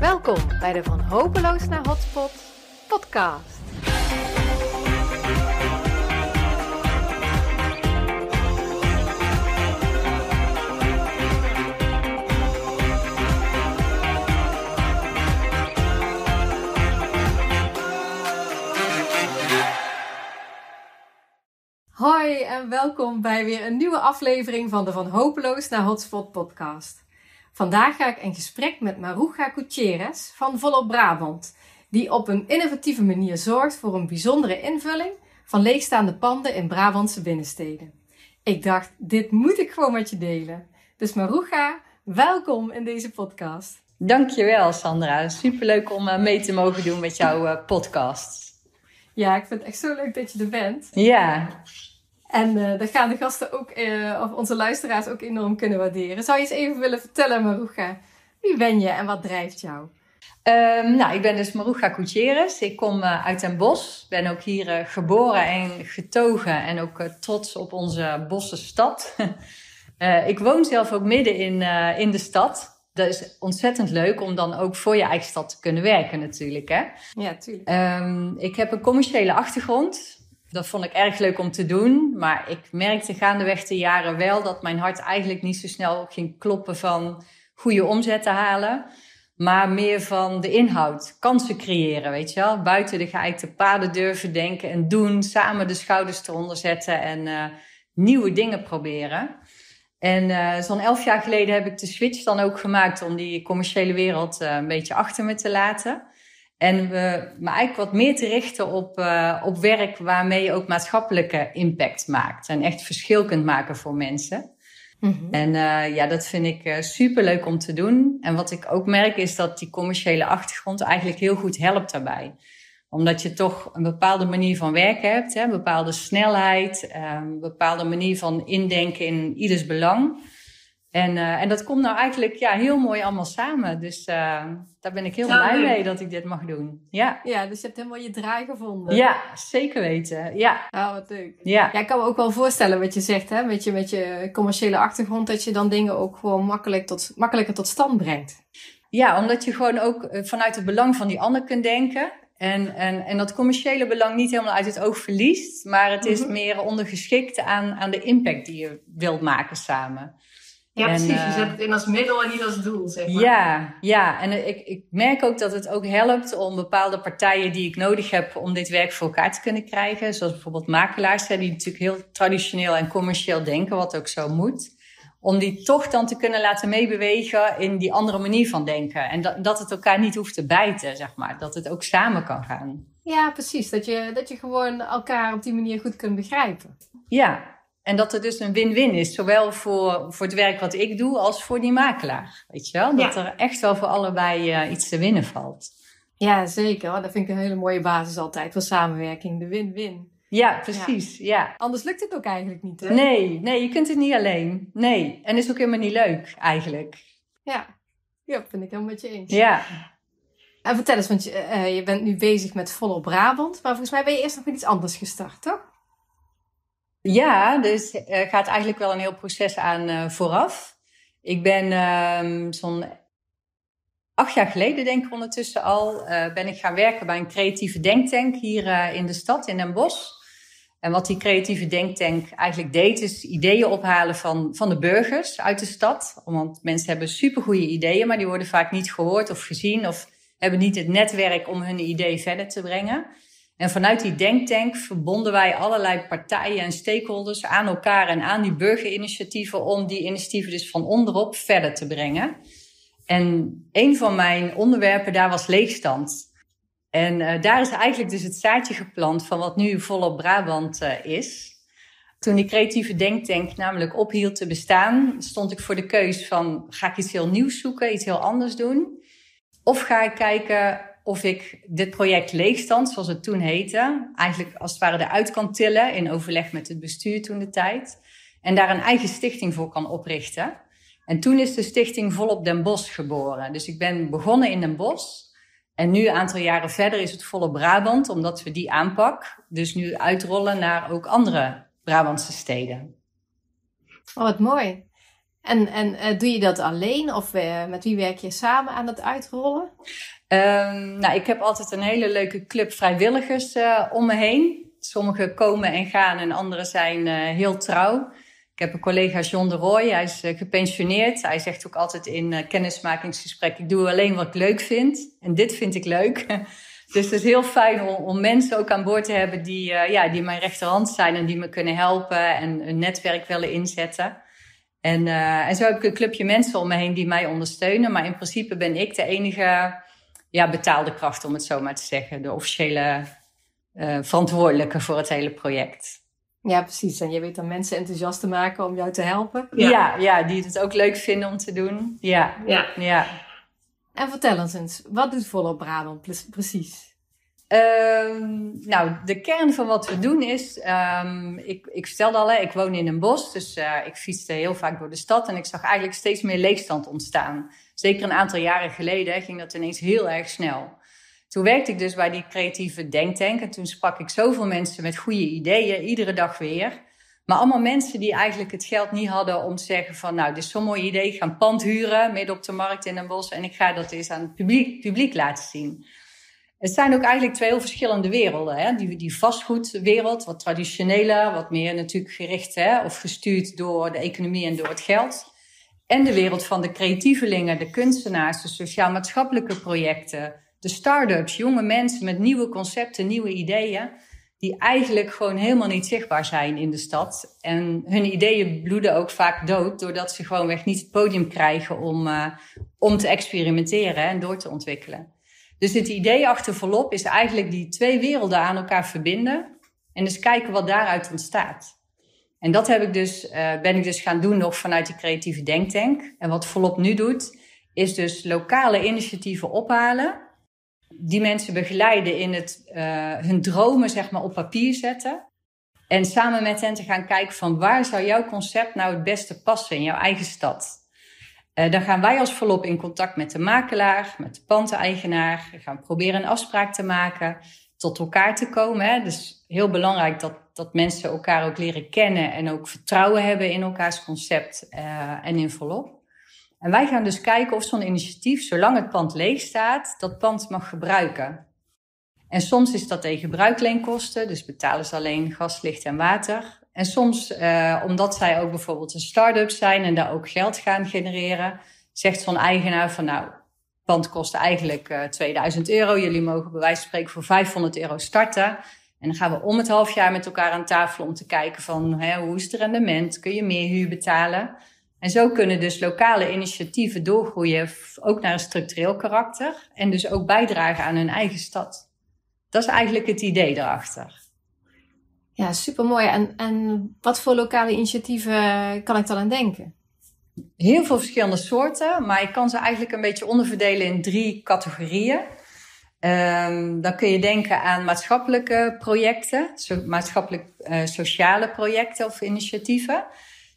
Welkom bij de Van Hopeloos naar Hotspot podcast. Hoi en welkom bij weer een nieuwe aflevering van de Van Hopeloos naar Hotspot podcast. Vandaag ga ik in gesprek met Maruja Gutierrez van Volop Brabant, die op een innovatieve manier zorgt voor een bijzondere invulling van leegstaande panden in Brabantse binnensteden. Ik dacht, dit moet ik gewoon met je delen. Dus Maruja, welkom in deze podcast. Dankjewel Sandra, superleuk om eh, mee te mogen doen met jouw eh, podcast. Ja, ik vind het echt zo leuk dat je er bent. Ja, En uh, dat gaan de gasten ook, uh, of onze luisteraars ook enorm kunnen waarderen. Zou je eens even willen vertellen, Maruga, wie ben je en wat drijft jou? Um, nou, ik ben dus Maruga Gutierrez. Ik kom uh, uit Den Bosch. Ben ook hier geboren en getogen en ook trots op onze bosse stad. ik woon zelf ook midden in, in de stad. Dat is ontzettend leuk om dan ook voor je eigen stad te kunnen werken natuurlijk. Hè? Ja, tuurlijk. Um, ik heb een commerciële achtergrond. Dat vond ik erg leuk om te doen. Maar ik merkte gaandeweg de jaren wel dat mijn hart eigenlijk niet zo snel ging kloppen van goede omzet te halen. Maar meer van de inhoud, kansen creëren, weet je wel. Buiten de geëikte paden durven denken en doen. Samen de schouders eronder zetten en uh, nieuwe dingen proberen. En uh, zo'n elf jaar geleden heb ik de switch dan ook gemaakt om die commerciële wereld uh, een beetje achter me te laten. En we, me eigenlijk wat meer te richten op, uh, op werk waarmee je ook maatschappelijke impact maakt. En echt verschil kunt maken voor mensen. Mm-hmm. En uh, ja, dat vind ik uh, super leuk om te doen. En wat ik ook merk is dat die commerciële achtergrond eigenlijk heel goed helpt daarbij. Omdat je toch een bepaalde manier van werken hebt, hè, een bepaalde snelheid, een bepaalde manier van indenken in ieders belang. En, uh, en dat komt nou eigenlijk ja, heel mooi allemaal samen. Dus uh, daar ben ik heel blij leuk. mee dat ik dit mag doen. Ja. ja, dus je hebt helemaal je draai gevonden. Ja, zeker weten. Ja. Oh, wat leuk. Ja. ja, ik kan me ook wel voorstellen wat je zegt, hè, met, je, met je commerciële achtergrond, dat je dan dingen ook gewoon makkelijk tot, makkelijker tot stand brengt. Ja, omdat je gewoon ook vanuit het belang van die ander kunt denken. En, en, en dat commerciële belang niet helemaal uit het oog verliest, maar het is mm-hmm. meer ondergeschikt aan, aan de impact die je wilt maken samen. Ja, en, precies. Je zet het in als middel en niet als doel, zeg maar. Ja, ja. en ik, ik merk ook dat het ook helpt om bepaalde partijen die ik nodig heb om dit werk voor elkaar te kunnen krijgen. Zoals bijvoorbeeld makelaars, die natuurlijk heel traditioneel en commercieel denken, wat ook zo moet. Om die toch dan te kunnen laten meebewegen in die andere manier van denken. En dat, dat het elkaar niet hoeft te bijten, zeg maar. Dat het ook samen kan gaan. Ja, precies. Dat je, dat je gewoon elkaar op die manier goed kunt begrijpen. Ja, en dat er dus een win-win is, zowel voor, voor het werk wat ik doe als voor die makelaar. Weet je wel? Dat ja. er echt wel voor allebei uh, iets te winnen valt. Ja, zeker. Dat vind ik een hele mooie basis altijd voor samenwerking. De win-win. Ja, precies. Ja. ja. Anders lukt het ook eigenlijk niet. Hè? Nee, nee, je kunt het niet alleen. Nee. En is ook helemaal niet leuk, eigenlijk. Ja, ja vind ik helemaal met je eens. Ja. En vertel eens, want je, uh, je bent nu bezig met Volop Brabant. Maar volgens mij ben je eerst nog met iets anders gestart, toch? Ja, dus er gaat eigenlijk wel een heel proces aan uh, vooraf. Ik ben um, zo'n acht jaar geleden, denk ik ondertussen al, uh, ben ik gaan werken bij een creatieve denktank hier in de stad, in Den Bosch. En wat die creatieve denktank eigenlijk deed, is ideeën ophalen van, van de burgers uit de stad. Want mensen hebben supergoeie ideeën, maar die worden vaak niet gehoord of gezien of hebben niet het netwerk om hun idee verder te brengen. En vanuit die denktank verbonden wij allerlei partijen en stakeholders aan elkaar en aan die burgerinitiatieven om die initiatieven dus van onderop verder te brengen. En een van mijn onderwerpen daar was leegstand. En uh, daar is eigenlijk dus het zaadje geplant van wat nu volop Brabant uh, is. Toen die creatieve denktank namelijk ophield te bestaan, stond ik voor de keus van ga ik iets heel nieuws zoeken, iets heel anders doen? Of ga ik kijken of ik dit project Leegstand, zoals het toen heette, eigenlijk als het ware eruit kan tillen in overleg met het bestuur toen de tijd. En daar een eigen stichting voor kan oprichten. En toen is de stichting Volop Den Bosch geboren. Dus ik ben begonnen in Den Bosch. En nu, een aantal jaren verder, is het Volop Brabant, omdat we die aanpak dus nu uitrollen naar ook andere Brabantse steden. Oh, wat mooi. En, en doe je dat alleen of met wie werk je samen aan het uitrollen? Um, nou, ik heb altijd een hele leuke club vrijwilligers om me heen. Sommigen komen en gaan en anderen zijn heel trouw. Ik heb een collega John de Roy, hij is gepensioneerd. Hij zegt ook altijd in kennismakingsgesprekken: ik doe alleen wat ik leuk vind. En dit vind ik leuk. dus het is heel fijn om, om, mensen ook aan boord te hebben die, ja, die mijn rechterhand zijn en die me kunnen helpen en een netwerk willen inzetten. En, en zo heb ik een clubje mensen om me heen die mij ondersteunen. Maar in principe ben ik de enige ja, betaalde kracht, om het zo maar te zeggen. De officiële verantwoordelijke voor het hele project. Ja, precies. En je weet dan mensen enthousiast te maken om jou te helpen. Ja, ja, die het ook leuk vinden om te doen. Ja, ja. ja. En vertel ons eens, wat doet Volop Brabant precies? Um, nou, de kern van wat we doen is, um, ik, ik vertelde al, ik woon in een bos, dus uh, ik fietste heel vaak door de stad en ik zag eigenlijk steeds meer leegstand ontstaan. Zeker een aantal jaren geleden ging dat ineens heel erg snel. Toen werkte ik dus bij die creatieve denktank. En toen sprak ik zoveel mensen met goede ideeën, iedere dag weer. Maar allemaal mensen die eigenlijk het geld niet hadden om te zeggen van... nou, dit is zo'n mooi idee, ik ga een pand huren midden op de markt in een bos... en ik ga dat eens aan het publiek, publiek laten zien. Het zijn ook eigenlijk twee heel verschillende werelden. Hè? Die, die vastgoedwereld, wat traditioneler, wat meer natuurlijk gericht... Hè, of gestuurd door de economie en door het geld... En de wereld van de creatievelingen, de kunstenaars, de sociaal-maatschappelijke projecten de start-ups, jonge mensen met nieuwe concepten, nieuwe ideeën, die eigenlijk gewoon helemaal niet zichtbaar zijn in de stad. En hun ideeën bloeden ook vaak dood, doordat ze gewoonweg niet het podium krijgen om, uh, om te experimenteren en door te ontwikkelen. Dus het idee achter Volop is eigenlijk die twee werelden aan elkaar verbinden en dus kijken wat daaruit ontstaat. En dat heb ik dus, uh, ben ik dus gaan doen nog vanuit die creatieve denktank. En wat Volop nu doet, is dus lokale initiatieven ophalen die mensen begeleiden in het, uh, hun dromen zeg maar, op papier zetten. En samen met hen te gaan kijken van waar zou jouw concept nou het beste passen in jouw eigen stad. Uh, dan gaan wij als volop in contact met de makelaar, met de pandeigenaar. We gaan proberen een afspraak te maken, tot elkaar te komen. Hè. Dus heel belangrijk dat, dat mensen elkaar ook leren kennen en ook vertrouwen hebben in elkaars concept uh, en in volop. En wij gaan dus kijken of zo'n initiatief, zolang het pand leeg staat, dat pand mag gebruiken. En soms is dat tegen gebruikleenkosten, dus betalen ze alleen gas, licht en water. En soms, eh, omdat zij ook bijvoorbeeld een start-up zijn en daar ook geld gaan genereren, zegt zo'n eigenaar van nou, pand kost eigenlijk eh, 2000 euro. Jullie mogen bij wijze van spreken voor 500 euro starten. En dan gaan we om het half jaar met elkaar aan tafel om te kijken van hè, hoe is het rendement? Kun je meer huur betalen? En zo kunnen dus lokale initiatieven doorgroeien, ook naar een structureel karakter. En dus ook bijdragen aan hun eigen stad. Dat is eigenlijk het idee erachter. Ja, supermooi. En, en wat voor lokale initiatieven kan ik dan aan denken? Heel veel verschillende soorten, maar ik kan ze eigenlijk een beetje onderverdelen in drie categorieën. Um, dan kun je denken aan maatschappelijke projecten, maatschappelijk uh, sociale projecten of initiatieven.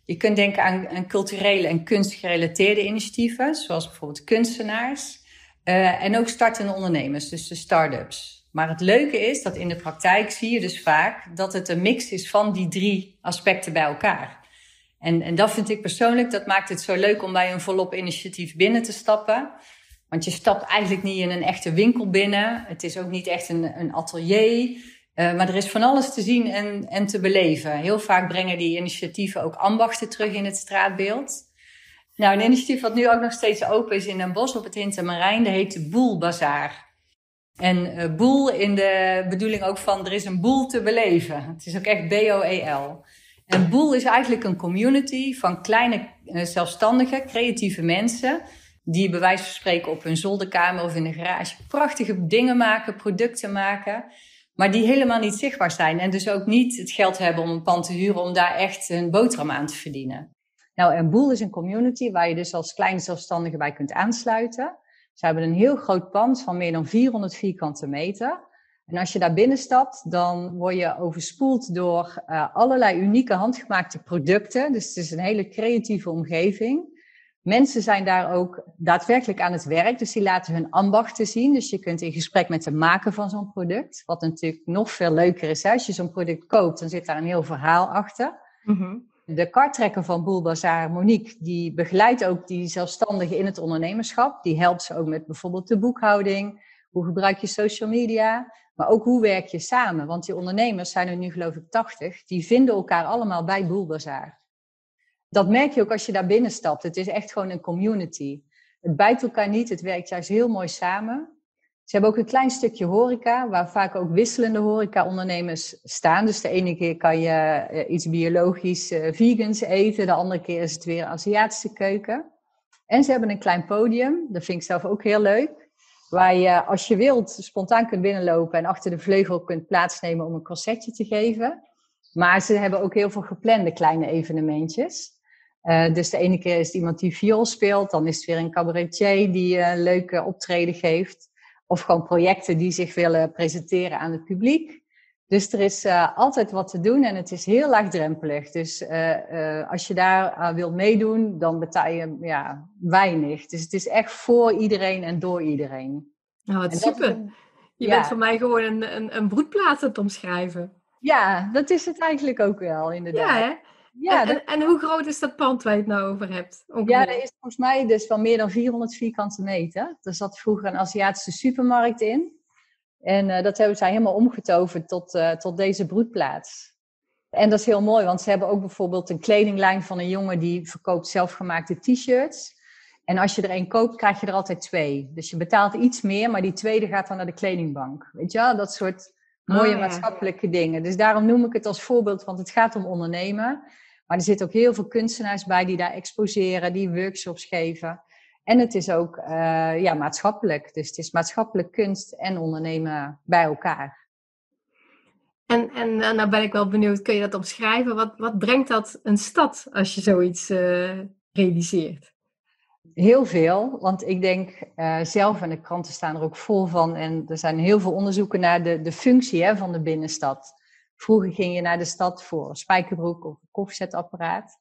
Je kunt denken aan, culturele en kunstgerelateerde initiatieven, zoals bijvoorbeeld kunstenaars. Uh, en ook startende ondernemers, dus de start-ups. Maar het leuke is dat in de praktijk zie je dus vaak dat het een mix is van die drie aspecten bij elkaar. En, en dat vind ik persoonlijk, dat maakt het zo leuk om bij een volop initiatief binnen te stappen. Want je stapt eigenlijk niet in een echte winkel binnen. Het is ook niet echt een, een atelier. Uh, maar er is van alles te zien en, en te beleven. Heel vaak brengen die initiatieven ook ambachten terug in het straatbeeld. Nou, een initiatief wat nu ook nog steeds open is in een bos op het Hintermarijn, dat heet de Boel Bazaar. En uh, boel in de bedoeling ook van er is een boel te beleven. Het is ook echt B-O-E-L. En boel is eigenlijk een community van kleine uh, zelfstandige, creatieve mensen. Die bij wijze van spreken op hun zolderkamer of in de garage prachtige dingen maken, producten maken maar die helemaal niet zichtbaar zijn. En dus ook niet het geld hebben om een pand te huren om daar echt een boterham aan te verdienen. Nou, en Boel is een community waar je dus als kleine zelfstandige bij kunt aansluiten. Ze hebben een heel groot pand van meer dan 400 vierkante meter. En als je daar binnenstapt, dan word je overspoeld door uh, allerlei unieke handgemaakte producten. Dus het is een hele creatieve omgeving. Mensen zijn daar ook daadwerkelijk aan het werk, dus die laten hun ambachten zien. Dus je kunt in gesprek met de maker van zo'n product, wat natuurlijk nog veel leuker is. Als je zo'n product koopt, dan zit daar een heel verhaal achter. Mm De karttrekker van Boel Bazaar, Monique, die begeleidt ook die zelfstandigen in het ondernemerschap. Die helpt ze ook met bijvoorbeeld de boekhouding. Hoe gebruik je social media? Maar ook hoe werk je samen? Want die ondernemers zijn er nu geloof ik 80. Die vinden elkaar allemaal bij Boel Bazaar. Dat merk je ook als je daar binnen stapt. Het is echt gewoon een community. Het bijt elkaar niet, het werkt juist heel mooi samen. Ze hebben ook een klein stukje horeca, waar vaak ook wisselende horeca-ondernemers staan. Dus de ene keer kan je eh, iets biologisch uh, vegans eten, de andere keer is het weer Aziatische keuken. En ze hebben een klein podium, dat vind ik zelf ook heel leuk, waar je als je wilt spontaan kunt binnenlopen en achter de vleugel kunt plaatsnemen om een concertje te geven. Maar ze hebben ook heel veel geplande kleine evenementjes. Uh, dus de ene keer is het iemand die viool speelt, dan is het weer een cabaretier die een leuke optreden geeft. Of gewoon projecten die zich willen presenteren aan het publiek. Dus er is uh, altijd wat te doen en het is heel laagdrempelig. Dus uh, uh, als je daar wil meedoen, dan betaal je ja, weinig. Dus het is echt voor iedereen en door iedereen. Nou, wat super. Je ja. bent voor mij gewoon een, een, een broedplaats aan het omschrijven. Ja, dat is het eigenlijk ook wel, inderdaad. Ja, hè? Ja, en, en, hoe groot is dat pand waar je het nou over hebt? Ja, dat is volgens mij dus wel meer dan 400 vierkante meter. Er zat vroeger een Aziatische supermarkt in. En uh, dat hebben zij helemaal omgetoverd tot, uh, tot deze broedplaats. En dat is heel mooi, want ze hebben ook bijvoorbeeld een kledinglijn van een jongen die verkoopt zelfgemaakte t-shirts. En als je er één koopt, krijg je er altijd twee. Dus je betaalt iets meer, maar die tweede gaat dan naar de kledingbank. Weet je wel, dat soort mooie oh, ja. maatschappelijke dingen. Dus daarom noem ik het als voorbeeld, want het gaat om ondernemen. Maar er zitten ook heel veel kunstenaars bij die daar exposeren, die workshops geven. En het is ook uh, ja, maatschappelijk. Dus het is maatschappelijk kunst en ondernemen bij elkaar. En, en nou ben ik wel benieuwd, kun je dat omschrijven? Wat, wat brengt dat een stad als je zoiets uh, realiseert? Heel veel, want ik denk uh, zelf, en de kranten staan er ook vol van, en er zijn heel veel onderzoeken naar de, de functie hè, van de binnenstad. Vroeger ging je naar de stad voor een spijkerbroek of een koffiezetapparaat.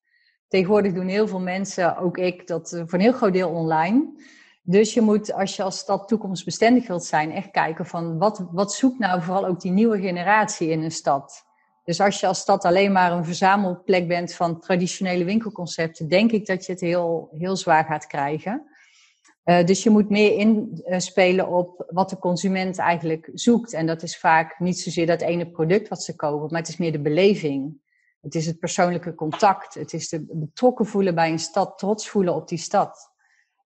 Tegenwoordig doen heel veel mensen, ook ik, dat voor een heel groot deel online. Dus je moet, als je als stad toekomstbestendig wilt zijn, echt kijken van wat, wat zoekt nou vooral ook die nieuwe generatie in een stad. Dus als je als stad alleen maar een verzamelplek bent van traditionele winkelconcepten, denk ik dat je het heel, heel zwaar gaat krijgen. Uh, dus je moet meer inspelen op wat de consument eigenlijk zoekt. En dat is vaak niet zozeer dat ene product wat ze kopen, maar het is meer de beleving. Het is het persoonlijke contact. Het is de betrokken voelen bij een stad, trots voelen op die stad.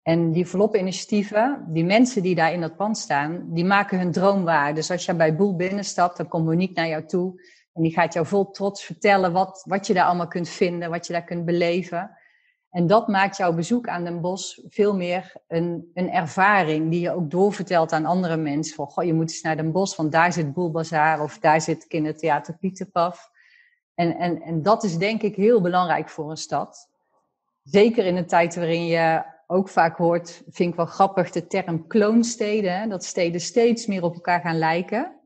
En die volop-initiatieven, die mensen die daar in dat pand staan, die maken hun droom waar. Dus als je bij Boel binnenstapt, dan komt Monique naar jou toe. En die gaat jou vol trots vertellen wat, wat je daar allemaal kunt vinden, wat je daar kunt beleven. En dat maakt jouw bezoek aan Den Bosch veel meer een, een ervaring die je ook doorvertelt aan andere mensen. Van, goh, je moet eens naar Den Bosch, want daar zit Boelbazaar of daar zit kindertheater Pieterpaf. En, en, en dat is denk ik heel belangrijk voor een stad. Zeker in een tijd waarin je ook vaak hoort, vind ik wel grappig, de term kloonsteden. Dat steden steeds meer op elkaar gaan lijken.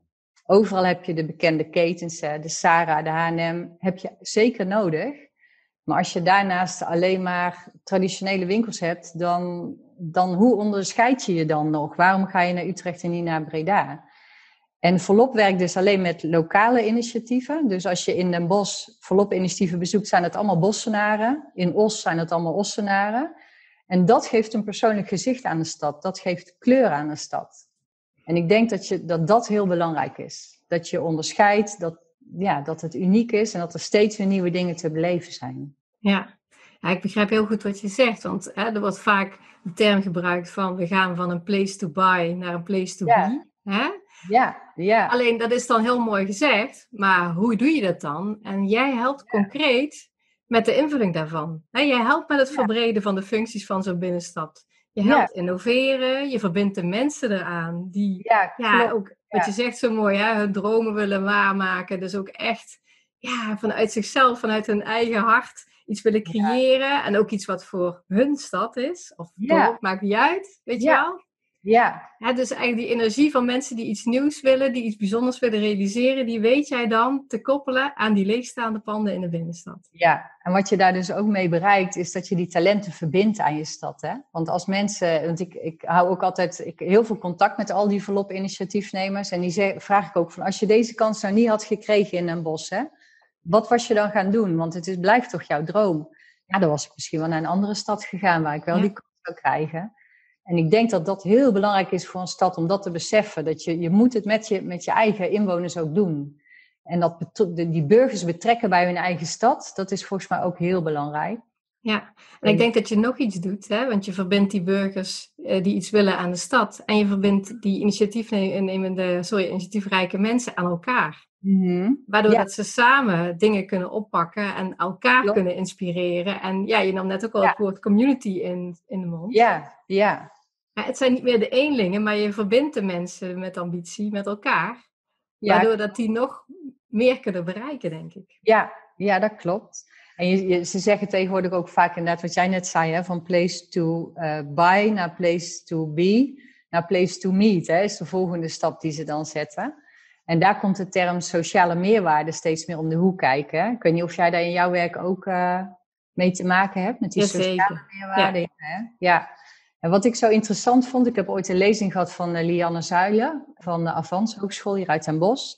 Overal heb je de bekende ketens, de Sarah, de H&M, heb je zeker nodig. Maar als je daarnaast alleen maar traditionele winkels hebt, dan, dan hoe onderscheid je je dan nog? Waarom ga je naar Utrecht en niet naar Breda? En Volop werkt dus alleen met lokale initiatieven. Dus als je in Den Bosch Volop initiatieven bezoekt, zijn het allemaal Bossenaren. In Os zijn het allemaal Ossenaren. En dat geeft een persoonlijk gezicht aan de stad. Dat geeft kleur aan de stad. En ik denk dat je, dat, dat heel belangrijk is. Dat je onderscheidt, dat, ja, dat het uniek is en dat er steeds weer nieuwe dingen te beleven zijn. Ja, ja ik begrijp heel goed wat je zegt. Want hè, er wordt vaak de term gebruikt van we gaan van een place to buy naar een place to be. Hè? Ja, ja. Alleen dat is dan heel mooi gezegd, maar hoe doe je dat dan? En jij helpt concreet met de invulling daarvan. Hè, jij helpt met het verbreden van de functies van zo'n binnenstad. Je helpt innoveren, je verbindt de mensen eraan die ja, ook wat je zegt zo mooi, hè, hun dromen willen waarmaken. Dus ook echt ja, vanuit zichzelf, vanuit hun eigen hart iets willen creëren. En ook iets wat voor hun stad is. Of dorp, maakt niet uit, weet je wel? Ja. ja. Dus eigenlijk die energie van mensen die iets nieuws willen, die iets bijzonders willen realiseren, die weet jij dan te koppelen aan die leegstaande panden in de binnenstad. Ja, en wat je daar dus ook mee bereikt, is dat je die talenten verbindt aan je stad. Hè? Want als mensen, want ik, ik hou ook altijd ik, heel veel contact met al die volop initiatiefnemers. En die zeg, vraag ik ook van, als je deze kans nou niet had gekregen in een bos, hè, wat was je dan gaan doen? Want het is, blijft toch jouw droom? Ja, dan was ik misschien wel naar een andere stad gegaan waar ik wel die kans zou krijgen. En ik denk dat dat heel belangrijk is voor een stad om dat te beseffen. Dat je, je moet het met je, met je eigen inwoners ook doen. En dat die burgers betrekken bij hun eigen stad, dat is volgens mij ook heel belangrijk. Ja, en ik denk dat je nog iets doet, hè? want je verbindt die burgers eh, die iets willen aan de stad en je verbindt die initiatiefnemende, sorry, initiatiefrijke mensen aan elkaar. Mhm. Waardoor dat ze samen dingen kunnen oppakken en elkaar kunnen inspireren. En ja, je nam net ook al het woord community in, in de mond. Ja, ja. het zijn niet meer de eenlingen, maar je verbindt de mensen met ambitie met elkaar. Waardoor dat die nog meer kunnen bereiken, denk ik. Ja, ja dat klopt. En je, ze zeggen tegenwoordig ook vaak inderdaad wat jij net zei, hè, van place to uh, buy naar place to be, naar place to meet, hè, is de volgende stap die ze dan zetten. En daar komt de term sociale meerwaarde steeds meer om de hoek kijken. Ik weet niet of jij daar in jouw werk ook uh, mee te maken hebt, met die sociale meerwaarde. Ja. Hè? ja. En wat ik zo interessant vond, ik heb ooit een lezing gehad van uh, Lianne Zuilen van de Avans Hogeschool hier uit Den Bosch.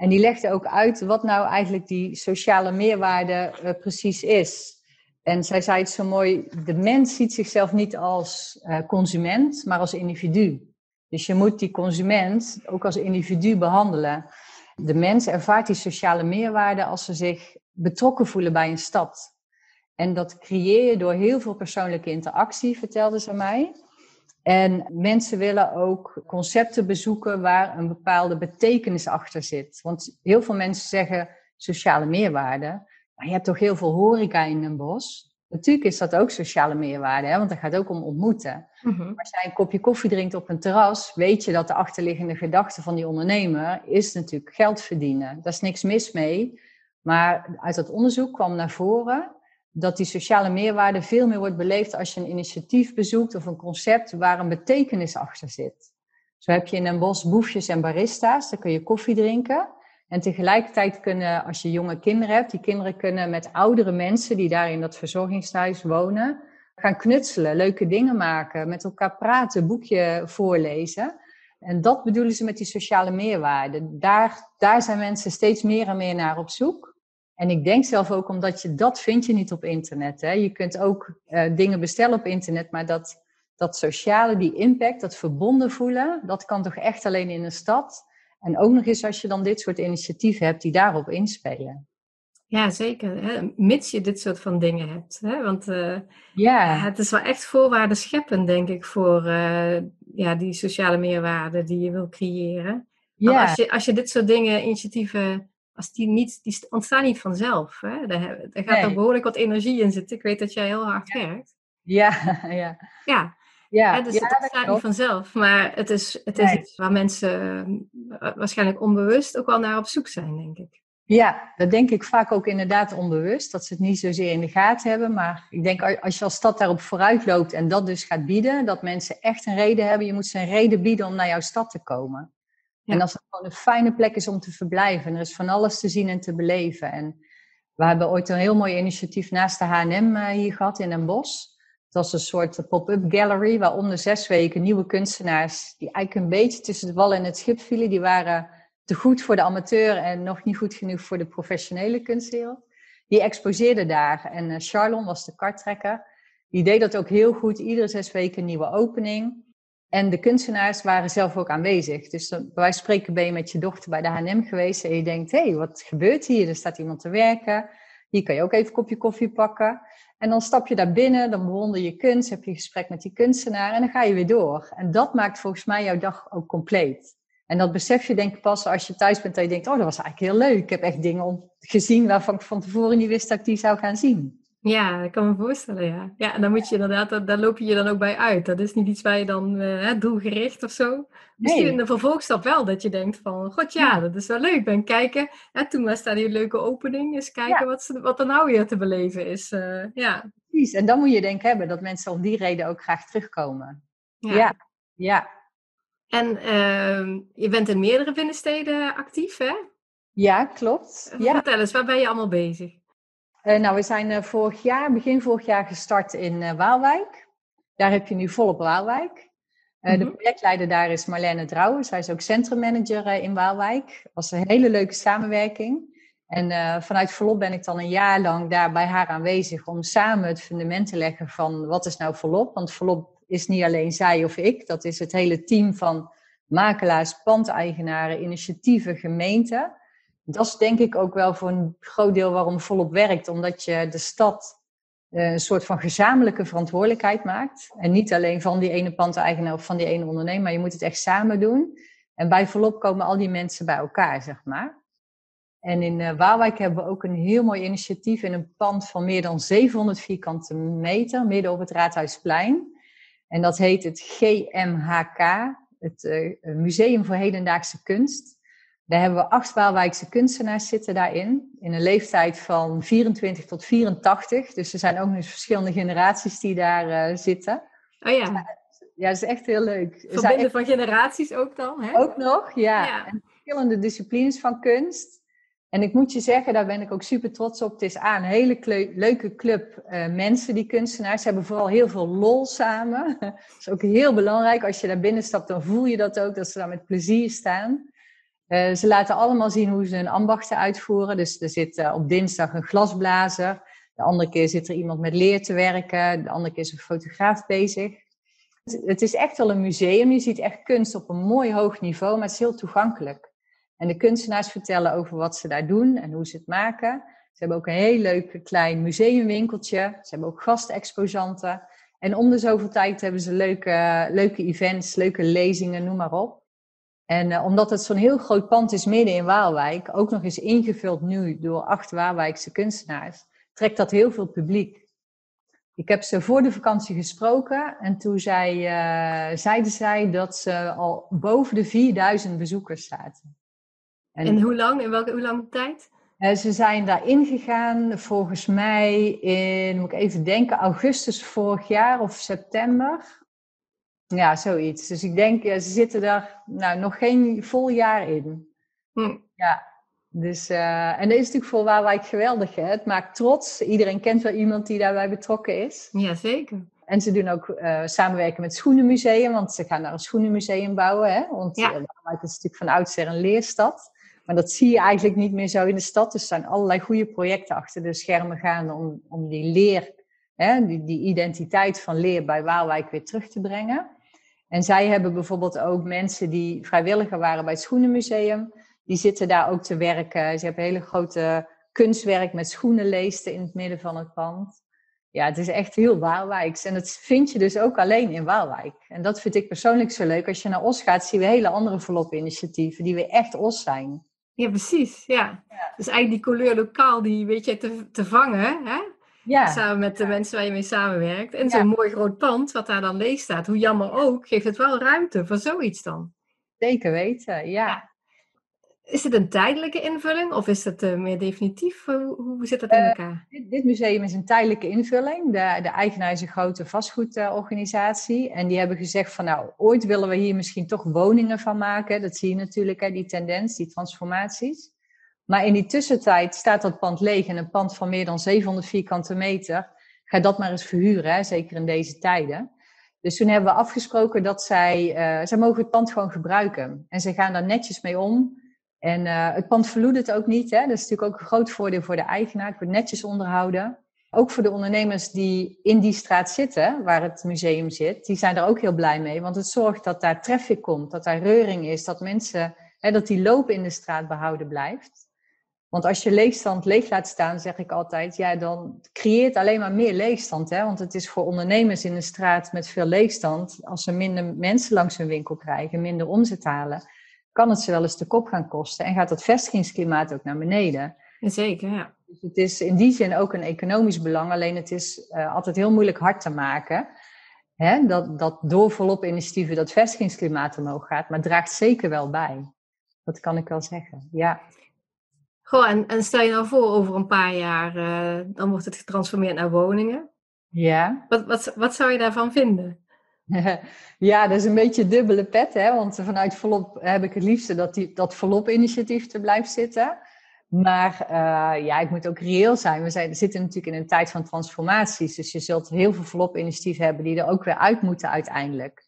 En die legde ook uit wat nou eigenlijk die sociale meerwaarde uh, precies is. En zij zei het zo mooi, de mens ziet zichzelf niet als uh, consument, maar als individu. Dus je moet die consument ook als individu behandelen. De mens ervaart die sociale meerwaarde als ze zich betrokken voelen bij een stad. En dat creëer je door heel veel persoonlijke interactie, vertelde ze mij. En mensen willen ook concepten bezoeken waar een bepaalde betekenis achter zit. Want heel veel mensen zeggen sociale meerwaarde. Maar je hebt toch heel veel horeca in een bos. Natuurlijk is dat ook sociale meerwaarde, hè? want het gaat ook om ontmoeten. Mm Als jij een kopje koffie drinkt op een terras, weet je dat de achterliggende gedachte van die ondernemer is natuurlijk geld verdienen. Daar is niks mis mee. Maar uit dat onderzoek kwam naar voren dat die sociale meerwaarde veel meer wordt beleefd als je een initiatief bezoekt of een concept waar een betekenis achter zit. Zo heb je in een bos boefjes en barista's, daar kun je koffie drinken. En tegelijkertijd kunnen, als je jonge kinderen hebt, die kinderen kunnen met oudere mensen die daar in dat verzorgingstehuis wonen, gaan knutselen, leuke dingen maken, met elkaar praten, boekje voorlezen. En dat bedoelen ze met die sociale meerwaarde. Daar, daar zijn mensen steeds meer en meer naar op zoek. En ik denk zelf ook omdat je dat vind je niet op internet. Hè. Je kunt ook uh, dingen bestellen op internet, maar dat, dat sociale, die impact, dat verbonden voelen, dat kan toch echt alleen in een stad. En ook nog eens als je dan dit soort initiatieven hebt die daarop inspelen. Ja, zeker. Hè? Mits je dit soort van dingen hebt. Hè? Want uh, ja. het is wel echt voorwaarden scheppen, denk ik, voor uh, ja, die sociale meerwaarde die je wil creëren. Ja. Als, je, als je dit soort dingen, initiatieven, als die niet, die ontstaan niet vanzelf. Hè? Daar, daar gaat er behoorlijk wat energie in zitten. Ik weet dat jij heel hard werkt. Ja, ja. Ja, ja, dus ja, het staat niet vanzelf. Maar het is, het is iets waar mensen waarschijnlijk onbewust ook wel naar op zoek zijn, denk ik. Ja, dat denk ik vaak ook inderdaad onbewust. Dat ze het niet zozeer in de gaten hebben. Maar ik denk als je als stad daarop vooruit loopt en dat dus gaat bieden, dat mensen echt een reden hebben. Je moet ze een reden bieden om naar jouw stad te komen. En als het gewoon een fijne plek is om te verblijven. Er is van alles te zien en te beleven. En we hebben ooit een heel mooi initiatief naast de H&M hier gehad in een bos. Het was een soort pop-up gallery, waar om de zes weken nieuwe kunstenaars, die eigenlijk een beetje tussen de wal en het schip vielen, die waren te goed voor de amateur en nog niet goed genoeg voor de professionele kunstwereld. Die exposeerden daar. En uh, Charlon was de karttrekker. Die deed dat ook heel goed. Iedere zes weken een nieuwe opening. En de kunstenaars waren zelf ook aanwezig. Dus bij wijze spreken ben je met je dochter bij de H&M geweest en je denkt, hé, hey, wat gebeurt hier? Er staat iemand te werken. Hier kan je ook even een kopje koffie pakken. En dan stap je daar binnen, dan bewonder je kunst, heb je een gesprek met die kunstenaar en dan ga je weer door. En dat maakt volgens mij jouw dag ook compleet. En dat besef je denk ik pas als je thuis bent en je denkt, oh dat was eigenlijk heel leuk. Ik heb echt dingen gezien waarvan ik van tevoren niet wist dat ik die zou gaan zien. Ja, ik kan me voorstellen, ja. Ja, en dan moet je inderdaad, daar loop je je dan ook bij uit. Dat is niet iets waar je dan uh, doelgericht of zo. Misschien in de vervolgstap wel, dat je denkt van, god ja, dat is wel leuk. Ben kijken, hè, toen was daar die leuke opening, eens kijken wat, wat er nou weer te beleven is. Uh, ja. Precies, en dan moet je denk hebben dat mensen om die reden ook graag terugkomen. Ja, ja. En uh, je bent in meerdere binnensteden actief, hè? Ja, klopt. Ja. Vertel eens, waar ben je allemaal bezig? Uh, nou, we zijn uh, vorig jaar, begin vorig jaar gestart in uh, Waalwijk. Daar heb je nu volop Waalwijk. De mhm. projectleider daar is Marlene Drouwen. Zij is ook centrummanager in Waalwijk. Dat was een hele leuke samenwerking. En uh, vanuit Volop ben ik dan een jaar lang daar bij haar aanwezig om samen het fundament te leggen van wat is nou Volop. Want Volop is niet alleen zij of ik, dat is het hele team van makelaars, pandeigenaren, initiatieven, gemeenten. Dat is denk ik ook wel voor een groot deel waarom Volop werkt, omdat je de stad uh, een soort van gezamenlijke verantwoordelijkheid maakt. En niet alleen van die ene pandeigenaar of van die ene ondernemer, maar je moet het echt samen doen. En bij Volop komen al die mensen bij elkaar, zeg maar. En in uh, Waalwijk hebben we ook een heel mooi initiatief in een pand van meer dan 700 vierkante meter, midden op het Raadhuisplein. En dat heet het GMHK, het uh, Museum voor Hedendaagse Kunst. Daar hebben we acht Waalwijkse kunstenaars zitten daarin, in een leeftijd van 24 tot 84. Dus er zijn ook nog verschillende generaties die daar uh, zitten. Oh ja. Ja, dat is echt heel leuk. Verbinden echt... van generaties ook dan, hè? Ook nog, ja. ja. En verschillende disciplines van kunst. En ik moet je zeggen, daar ben ik ook super trots op. Het is aan een hele leuke club uh, mensen, die kunstenaars. Ze hebben vooral heel veel lol samen. dat is ook heel belangrijk. Als je daar binnen stapt, dan voel je dat ook, dat ze daar met plezier staan. Uh, ze laten allemaal zien hoe ze hun ambachten uitvoeren. Dus er zit uh, op dinsdag een glasblazer. De andere keer zit er iemand met leer te werken. De andere keer is een fotograaf bezig. Het, het is echt wel een museum. Je ziet echt kunst op een mooi hoog niveau, maar het is heel toegankelijk. En de kunstenaars vertellen over wat ze daar doen en hoe ze het maken. Ze hebben ook een heel leuk klein museumwinkeltje. Ze hebben ook gastexposanten. En om de zoveel tijd hebben ze leuke, leuke events, leuke lezingen, noem maar op. En uh, omdat het zo'n heel groot pand is midden in Waalwijk, ook nog eens ingevuld nu door acht Waalwijkse kunstenaars, trekt dat heel veel publiek. Ik heb ze voor de vakantie gesproken en toen zei, uh, zeiden zij dat ze al boven de 4000 bezoekers zaten. En, hoe lang? In welke hoe lange tijd? Uh, ze zijn daarin gegaan volgens mij in, moet ik even denken, augustus vorig jaar of september. Ja, zoiets. Dus ik denk, ze zitten daar nou, nog geen vol jaar in. Hm. Ja, dus, uh, en dat is natuurlijk voor Waalwijk geweldig. Hè? Het maakt trots. Iedereen kent wel iemand die daarbij betrokken is. Jazeker. En ze doen ook uh, samenwerken met het Schoenenmuseum, want ze gaan daar een Schoenenmuseum bouwen. Hè? Want ja. Waalwijk is natuurlijk van oudsher een leerstad. Maar dat zie je eigenlijk niet meer zo in de stad. Dus er zijn allerlei goede projecten achter de schermen gaande om, om die leer, hè, die, die identiteit van leer bij Waalwijk weer terug te brengen. En zij hebben bijvoorbeeld ook mensen die vrijwilliger waren bij het Schoenenmuseum. Die zitten daar ook te werken. Ze hebben hele grote kunstwerk met schoenenleesten in het midden van het pand. Ja, het is echt heel Waalwijks. En dat vind je dus ook alleen in Waalwijk. En dat vind ik persoonlijk zo leuk. Als je naar Os gaat, zien we hele andere verloop-initiatieven die weer echt Os zijn. Ja, precies. Ja. ja. Dus eigenlijk die couleur lokaal, die weet je te, te vangen, hè? Ja. Samen met de mensen waar je mee samenwerkt. En zo'n mooi groot pand, wat daar dan leeg staat, hoe jammer ook, geeft het wel ruimte voor zoiets dan. Zeker weten, ja. Is het een tijdelijke invulling of is het uh, meer definitief? Hoe, hoe zit dat in eh, elkaar? dit, dit, museum is een tijdelijke invulling. De, de eigenaar is een grote vastgoedorganisatie. en die hebben gezegd van nou, ooit willen we hier misschien toch woningen van maken. Dat zie je natuurlijk, hè, die tendens, die transformaties. Maar in die tussentijd staat dat pand leeg en een pand van meer dan 700 vierkante meter. Ga dat maar eens verhuren, hè, zeker in deze tijden. Dus toen hebben we afgesproken dat zij, uh, zij mogen het pand gewoon gebruiken. En ze gaan daar netjes mee om. En uh, het pand verloedert ook niet. Hè? Dat is natuurlijk ook een groot voordeel voor de eigenaar. Het wordt netjes onderhouden. Ook voor de ondernemers die in die straat zitten, waar het museum zit, die zijn er ook heel blij mee. Want het zorgt dat daar traffic komt, dat daar reuring is, dat mensen, hè, dat die loop in de straat behouden blijft. Want als je leegstand leeg laat staan, zeg ik altijd, ja, dan creëert alleen maar meer leegstand. Hè? Want het is voor ondernemers in de straat met veel leegstand, als ze minder mensen langs hun winkel krijgen, minder omzet halen, kan het ze wel eens de kop gaan kosten en gaat dat vestigingsklimaat ook naar beneden. Zeker, ja. Dus het is in die zin ook een economisch belang, alleen het is uh, altijd heel moeilijk hard te maken. Hè? Dat, dat door volop initiatieven dat vestigingsklimaat omhoog gaat, maar draagt zeker wel bij. Dat kan ik wel zeggen, ja. Goh, en, en stel je nou voor, over een paar jaar, uh, dan wordt het getransformeerd naar woningen. Ja. Wat, wat, wat zou je daarvan vinden? Ja, dat is een beetje dubbele pet, hè? want vanuit Volop heb ik het liefste dat die, dat Volop-initiatief er blijft zitten. Maar uh, ja, ik moet ook reëel zijn. We zijn, zitten natuurlijk in een tijd van transformaties, dus je zult heel veel Volop-initiatieven hebben die er ook weer uit moeten uiteindelijk.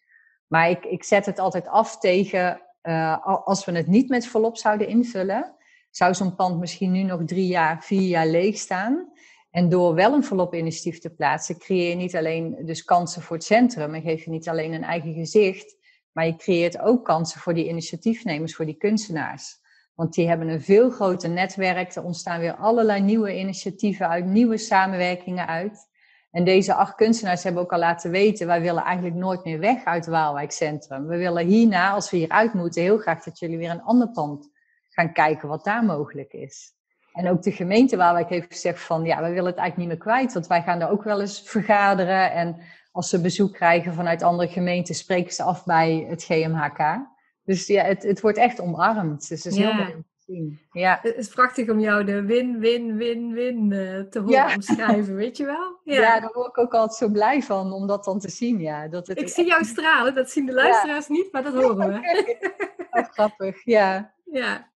Maar ik, ik zet het altijd af tegen, uh, als we het niet met Volop zouden invullen, zou zo'n pand misschien nu nog drie jaar, vier jaar leeg staan. En door wel een volop-initiatief te plaatsen, creëer je niet alleen dus kansen voor het centrum en geef je niet alleen een eigen gezicht, maar je creëert ook kansen voor die initiatiefnemers, voor die kunstenaars. Want die hebben een veel groter netwerk. Er ontstaan weer allerlei nieuwe initiatieven uit, nieuwe samenwerkingen uit. En deze acht kunstenaars hebben ook al laten weten, wij willen eigenlijk nooit meer weg uit Waalwijk Centrum. We willen hierna, als we hier uit moeten, heel graag dat jullie weer een ander pand gaan kijken wat daar mogelijk is. En ook de gemeente Waalwijk heeft gezegd van, ja, we willen het eigenlijk niet meer kwijt, want wij gaan daar ook wel eens vergaderen. En als ze bezoek krijgen vanuit andere gemeenten, spreken ze af bij het GMHK. Dus ja, het, het wordt echt omarmd. Dus het is heel mooi om te zien. Ja. Het is prachtig om jou de win-win-win-win uh, te horen omschrijven, weet je wel? Ja. ja. daar word ik ook altijd zo blij van om dat dan te zien. Ja. Dat het ik zie jou stralen, dat zien de luisteraars niet, maar dat horen we. oh, grappig, ja. Ja.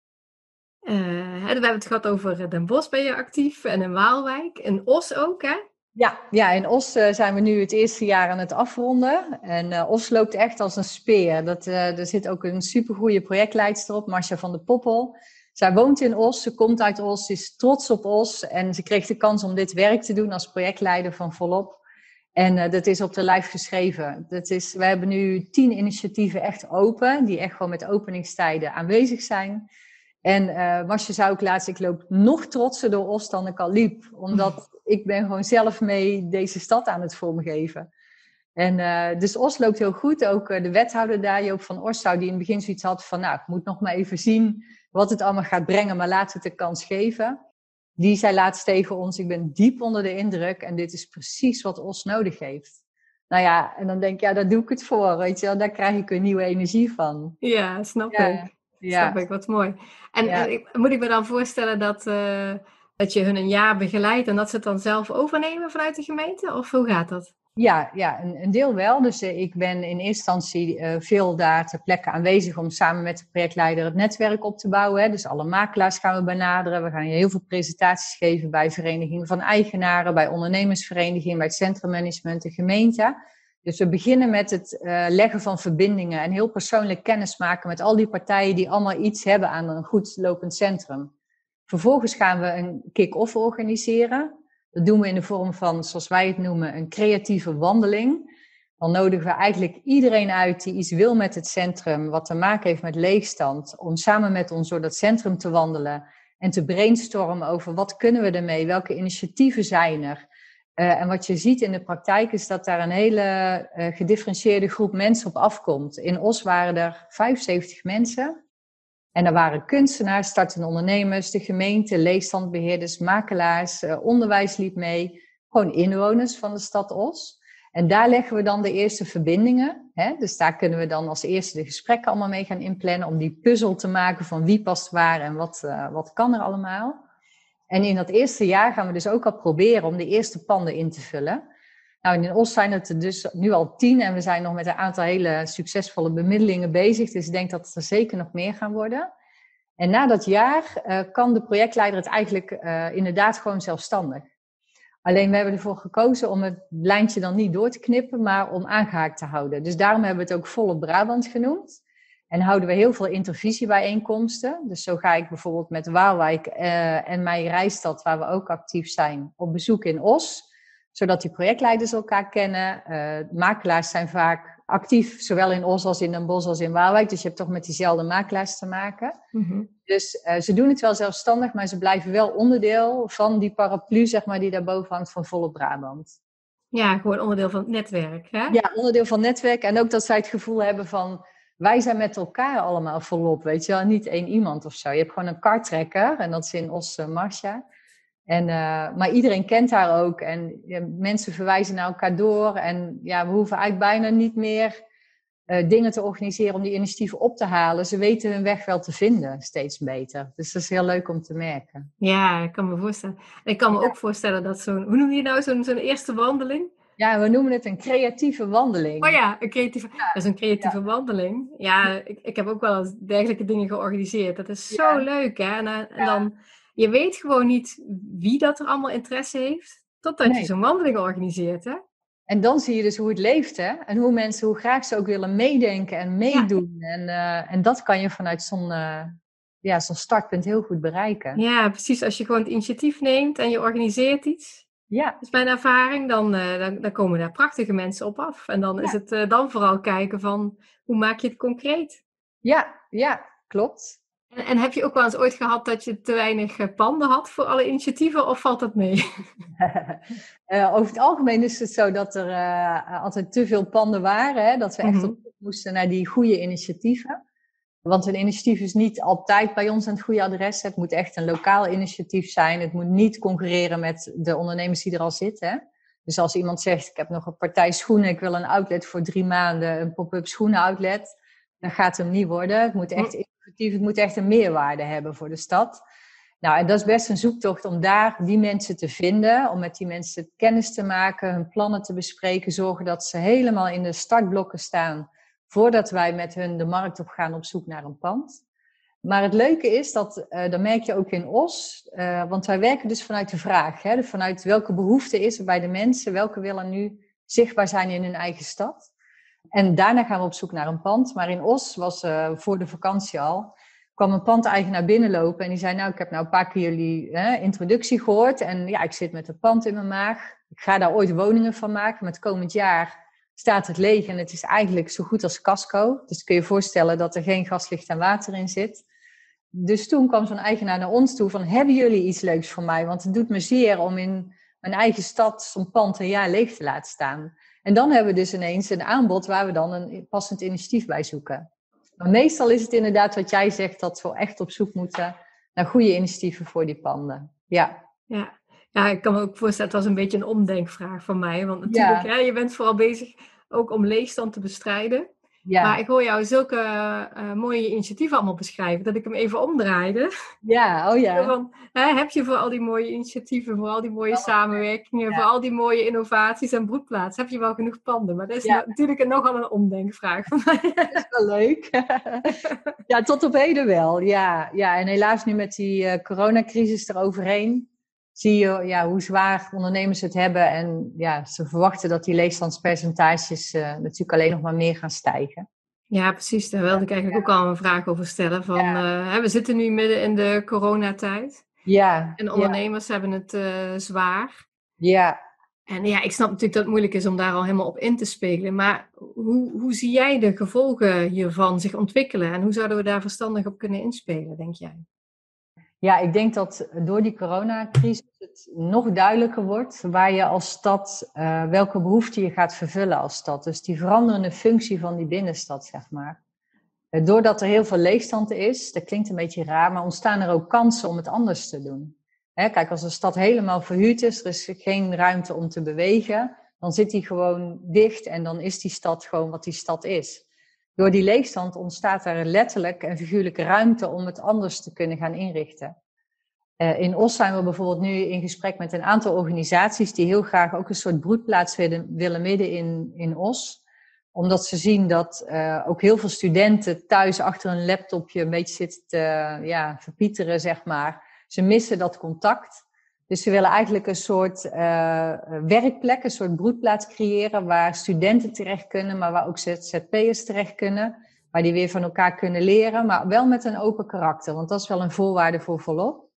Uh, we hebben het gehad over Den Bosch ben je actief en in Waalwijk. En Os ook, hè? Ja, ja, in Os uh, zijn we nu het eerste jaar aan het afronden. En uh, Os loopt echt als een speer. Dat, er zit ook een supergoeie projectleidster op, Marcia van der Poppel. Zij woont in Os, ze komt uit Os, ze is trots op Os. En ze kreeg de kans om dit werk te doen als projectleider van Volop. En dat is op de lijf geschreven. Dat is, we hebben nu tien initiatieven echt open, die echt gewoon met openingstijden aanwezig zijn. En uh, Masje zou ook laatst, ik loop nog trotser door Os dan ik al liep. Omdat ik ben gewoon zelf mee deze stad aan het vormgeven. En uh, dus Os loopt heel goed. Ook uh, de wethouder daar, Joop van Orsouw, die in het begin zoiets had van... nou, ik moet nog maar even zien wat het allemaal gaat brengen, maar laten we het de kans geven. Die zei laatst tegen ons, ik ben diep onder de indruk en dit is precies wat Os nodig heeft. Nou ja, en dan denk ik, ja, daar doe ik het voor, weet je wel. Daar krijg ik een nieuwe energie van. Ja, snap ja. ik. Ja. Snap ik, wat mooi. En, moet ik me dan voorstellen dat... Uh dat je hun een jaar begeleidt en dat ze het dan zelf overnemen vanuit de gemeente? Of hoe gaat dat? Ja, ja een, een deel wel. Dus uh, ik ben in eerste instantie uh, veel daar ter plekke aanwezig om samen met de projectleider het netwerk op te bouwen. Hè. Dus alle makelaars gaan we benaderen. We gaan heel veel presentaties geven bij verenigingen van eigenaren, bij ondernemersverenigingen, bij het centrummanagement, de gemeente. Dus we beginnen met het uh, leggen van verbindingen en heel persoonlijk kennis maken met al die partijen die allemaal iets hebben aan een goed lopend centrum. Vervolgens gaan we een kick-off organiseren. Dat doen we in de vorm van, zoals wij het noemen, een creatieve wandeling. Dan nodigen we eigenlijk iedereen uit die iets wil met het centrum, wat te maken heeft met leegstand, om samen met ons door dat centrum te wandelen en te brainstormen over wat kunnen we ermee, welke initiatieven zijn er. Uh, en wat je ziet in de praktijk is dat daar een hele uh, gedifferentieerde groep mensen op afkomt. In Os waren er 75 mensen. En er waren kunstenaars, startende ondernemers, de gemeente, leegstandbeheerders, makelaars, eh, onderwijs liep mee. Gewoon inwoners van de stad Os. En daar leggen we dan de eerste verbindingen. Hè? Dus daar kunnen we dan als eerste de gesprekken allemaal mee gaan inplannen. Om die puzzel te maken van wie past waar en wat, uh, wat kan er allemaal. En in dat eerste jaar gaan we dus ook al proberen om de eerste panden in te vullen. Nou, in Os zijn het dus nu al tien en we zijn nog met een aantal hele succesvolle bemiddelingen bezig. Dus ik denk dat het er zeker nog meer gaan worden. En na dat jaar uh, kan de projectleider het eigenlijk uh, inderdaad gewoon zelfstandig. Alleen we hebben ervoor gekozen om het lijntje dan niet door te knippen, maar om aangehaakt te houden. Dus daarom hebben we het ook volle Brabant genoemd. En houden we heel veel intervisiebijeenkomsten. Dus zo ga ik bijvoorbeeld met Waalwijk uh, en mijn reisstad, waar we ook actief zijn, op bezoek in Os zodat die projectleiders elkaar kennen. Uh, makelaars zijn vaak actief, zowel in Os als in Den Bosch als in Waalwijk. Dus je hebt toch met diezelfde makelaars te maken. Mm-hmm. Dus uh, ze doen het wel zelfstandig, maar ze blijven wel onderdeel van die paraplu, zeg maar, die daarboven hangt van volle Brabant. Ja, gewoon onderdeel van het netwerk. Hè? Ja, onderdeel van het netwerk. En ook dat zij het gevoel hebben van wij zijn met elkaar allemaal volop, weet je wel. Niet één iemand of zo. Je hebt gewoon een kartrekker en dat is in Os uh, Marcia. En, uh, maar iedereen kent haar ook en ja, mensen verwijzen naar elkaar door. En ja, we hoeven eigenlijk bijna niet meer uh, dingen te organiseren om die initiatieven op te halen. Ze weten hun weg wel te vinden, steeds beter. Dus dat is heel leuk om te merken. Ja, ik kan me voorstellen. Ik kan me ook voorstellen dat zo'n, hoe noem je nou zo'n zo'n eerste wandeling? Ja, we noemen het een creatieve wandeling. Oh ja, een creatieve, ja. dat is een creatieve wandeling. Ja, ik, ik heb ook wel eens dergelijke dingen georganiseerd. Dat is zo leuk, hè? En, en dan je weet gewoon niet wie dat er allemaal interesse heeft, totdat nee. je zo'n wandeling organiseert, hè? En dan zie je dus hoe het leeft, hè? En hoe mensen, hoe graag ze ook willen meedenken en meedoen. En, uh, en dat kan je vanuit zo'n uh, ja, zo'n startpunt heel goed bereiken. Ja, precies. Als je gewoon het initiatief neemt en je organiseert iets. Ja. Dat is mijn ervaring. Dan, uh, dan, dan, komen daar prachtige mensen op af. En dan is het uh, dan vooral kijken van hoe maak je het concreet. Ja, ja, klopt. En, en, heb je ook wel eens ooit gehad dat je te weinig panden had voor alle initiatieven of valt dat mee? uh, over het algemeen is het zo dat er altijd te veel panden waren. Hè? Dat we echt mm -hmm. op moesten naar die goede initiatieven. Want een initiatief is niet altijd bij ons aan het goede adres. Het moet echt een lokaal initiatief zijn. Het moet niet concurreren met de ondernemers die er al zitten. Dus als iemand zegt, ik heb nog een partij schoenen, ik wil een outlet voor drie maanden, een pop-up schoenen outlet, dan gaat het hem niet worden. Het moet echt innovatief, het moet echt een meerwaarde hebben voor de stad. Nou, en dat is best een zoektocht om daar die mensen te vinden, om met die mensen kennis te maken, hun plannen te bespreken, zorgen dat ze helemaal in de startblokken staan voordat wij met hun de markt op gaan op zoek naar een pand. Maar het leuke is dat, uh, merk je ook in OS, uh, want wij werken dus vanuit de vraag, hè, vanuit welke behoefte is er bij de mensen, welke willen nu zichtbaar zijn in hun eigen stad. En daarna gaan we op zoek naar een pand. Maar in Os was uh, voor de vakantie al, kwam een pandeigenaar binnenlopen en die zei, nou ik heb nou een paar keer jullie introductie gehoord en ja, ik zit met een pand in mijn maag. Ik ga daar ooit woningen van maken, met komend jaar staat het leeg en het is eigenlijk zo goed als casco. Dus kun je voorstellen dat er geen gaslicht en water in zit. Dus toen kwam zo'n eigenaar naar ons toe van, hebben jullie iets leuks voor mij? Want het doet me zeer om in mijn eigen stad zo'n pand een jaar leeg te laten staan. En dan hebben we dus ineens een aanbod waar we dan een passend initiatief bij zoeken. Maar meestal is het inderdaad wat jij zegt, dat we echt op zoek moeten naar goede initiatieven voor die panden. Ja. Ja, ja, ik kan me ook voorstellen, het was een beetje een omdenkvraag van mij. Want natuurlijk, ja. je bent vooral bezig ook om leegstand te bestrijden. Ja. Maar ik hoor jou zulke uh, mooie initiatieven allemaal beschrijven, dat ik hem even omdraaide. Ja, oh ja. Van, hè, heb je voor al die mooie initiatieven, voor al die mooie oh, samenwerkingen, ja. voor al die mooie innovaties en broedplaatsen, heb je wel genoeg panden? Maar dat is ja. natuurlijk een, nogal een omdenkvraag van mij. Dat is wel leuk. ja, tot op heden wel. Ja, ja. en helaas nu met die uh, coronacrisis eroverheen zie je ja, hoe zwaar ondernemers het hebben. En ja, ze verwachten dat die leegstandspercentages uh, natuurlijk alleen nog maar meer gaan stijgen. Ja, precies. Daar wilde ik eigenlijk ook al een vraag over stellen. Van, ja. uh, we zitten nu midden in de coronatijd. Ja. En ondernemers hebben het uh, zwaar. Ja. En ja, ik snap natuurlijk dat het moeilijk is om daar al helemaal op in te spelen. Maar hoe, hoe zie jij de gevolgen hiervan zich ontwikkelen? En hoe zouden we daar verstandig op kunnen inspelen, denk jij? Ja, ik denk dat door die coronacrisis het nog duidelijker wordt waar je als stad, uh, welke behoeften je gaat vervullen als stad. Dus die veranderende functie van die binnenstad, zeg maar. Uh, doordat er heel veel leegstand is, dat klinkt een beetje raar, maar ontstaan er ook kansen om het anders te doen. Hè, kijk, als een stad helemaal verhuurd is, er is geen ruimte om te bewegen, dan zit die gewoon dicht en dan is die stad gewoon wat die stad is. Door die leegstand ontstaat er letterlijk en figuurlijke ruimte om het anders te kunnen gaan inrichten. Uh, in Os zijn we bijvoorbeeld nu in gesprek met een aantal organisaties die heel graag ook een soort broedplaats willen, willen midden in, in Os. Omdat ze zien dat uh, ook heel veel studenten thuis achter een laptopje een beetje zitten te ja, verpieteren, zeg maar. Ze missen dat contact. Dus ze willen eigenlijk een soort uh, werkplek, een soort broedplaats creëren waar studenten terecht kunnen, maar waar ook ZZP'ers terecht kunnen. Waar die weer van elkaar kunnen leren, maar wel met een open karakter. Want dat is wel een voorwaarde voor volop.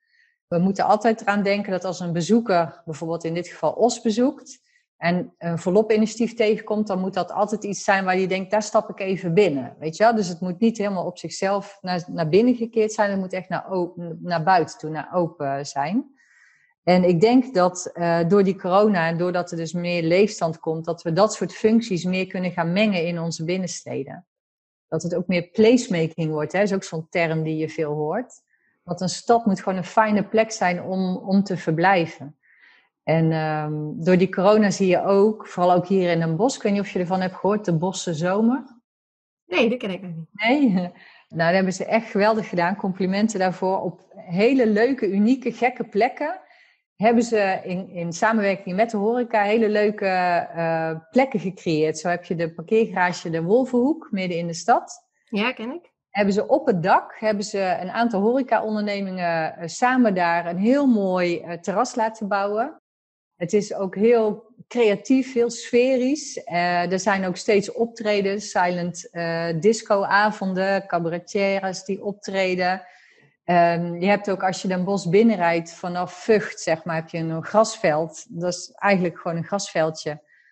We moeten altijd eraan denken dat als een bezoeker, bijvoorbeeld in dit geval OS bezoekt, en een volop initiatief tegenkomt, dan moet dat altijd iets zijn waar je denkt, daar stap ik even binnen. Weet je wel? Dus het moet niet helemaal op zichzelf naar, naar binnen gekeerd zijn, het moet echt naar, open, naar buiten toe, naar open zijn. En ik denk dat uh, door die corona en doordat er dus meer leefstand komt, dat we dat soort functies meer kunnen gaan mengen in onze binnensteden. Dat het ook meer placemaking wordt, hè? is ook zo'n term die je veel hoort. Want een stad moet gewoon een fijne plek zijn om, om te verblijven. En um, door die corona zie je ook, vooral ook hier in een bos, ik weet niet of je ervan hebt gehoord, de Bosse Zomer. Nee, dat ken ik nog niet. Nee? Nou, dat hebben ze echt geweldig gedaan. Complimenten daarvoor. Op hele leuke, unieke, gekke plekken hebben ze in, in samenwerking met de horeca hele leuke uh, plekken gecreëerd. Zo heb je de parkeergarage de Wolvenhoek, midden in de stad. Ja, ken ik. Hebben ze op het dak, hebben ze een aantal horeca-ondernemingen uh, samen daar een heel mooi uh, terras laten bouwen. Het is ook heel creatief, heel sferisch. er zijn ook steeds optredens, silent disco-avonden, cabaretières die optreden. Ehm, je hebt ook als je Den Bos binnenrijdt vanaf Vught, zeg maar, heb je een grasveld. Dat is eigenlijk gewoon een grasveldje.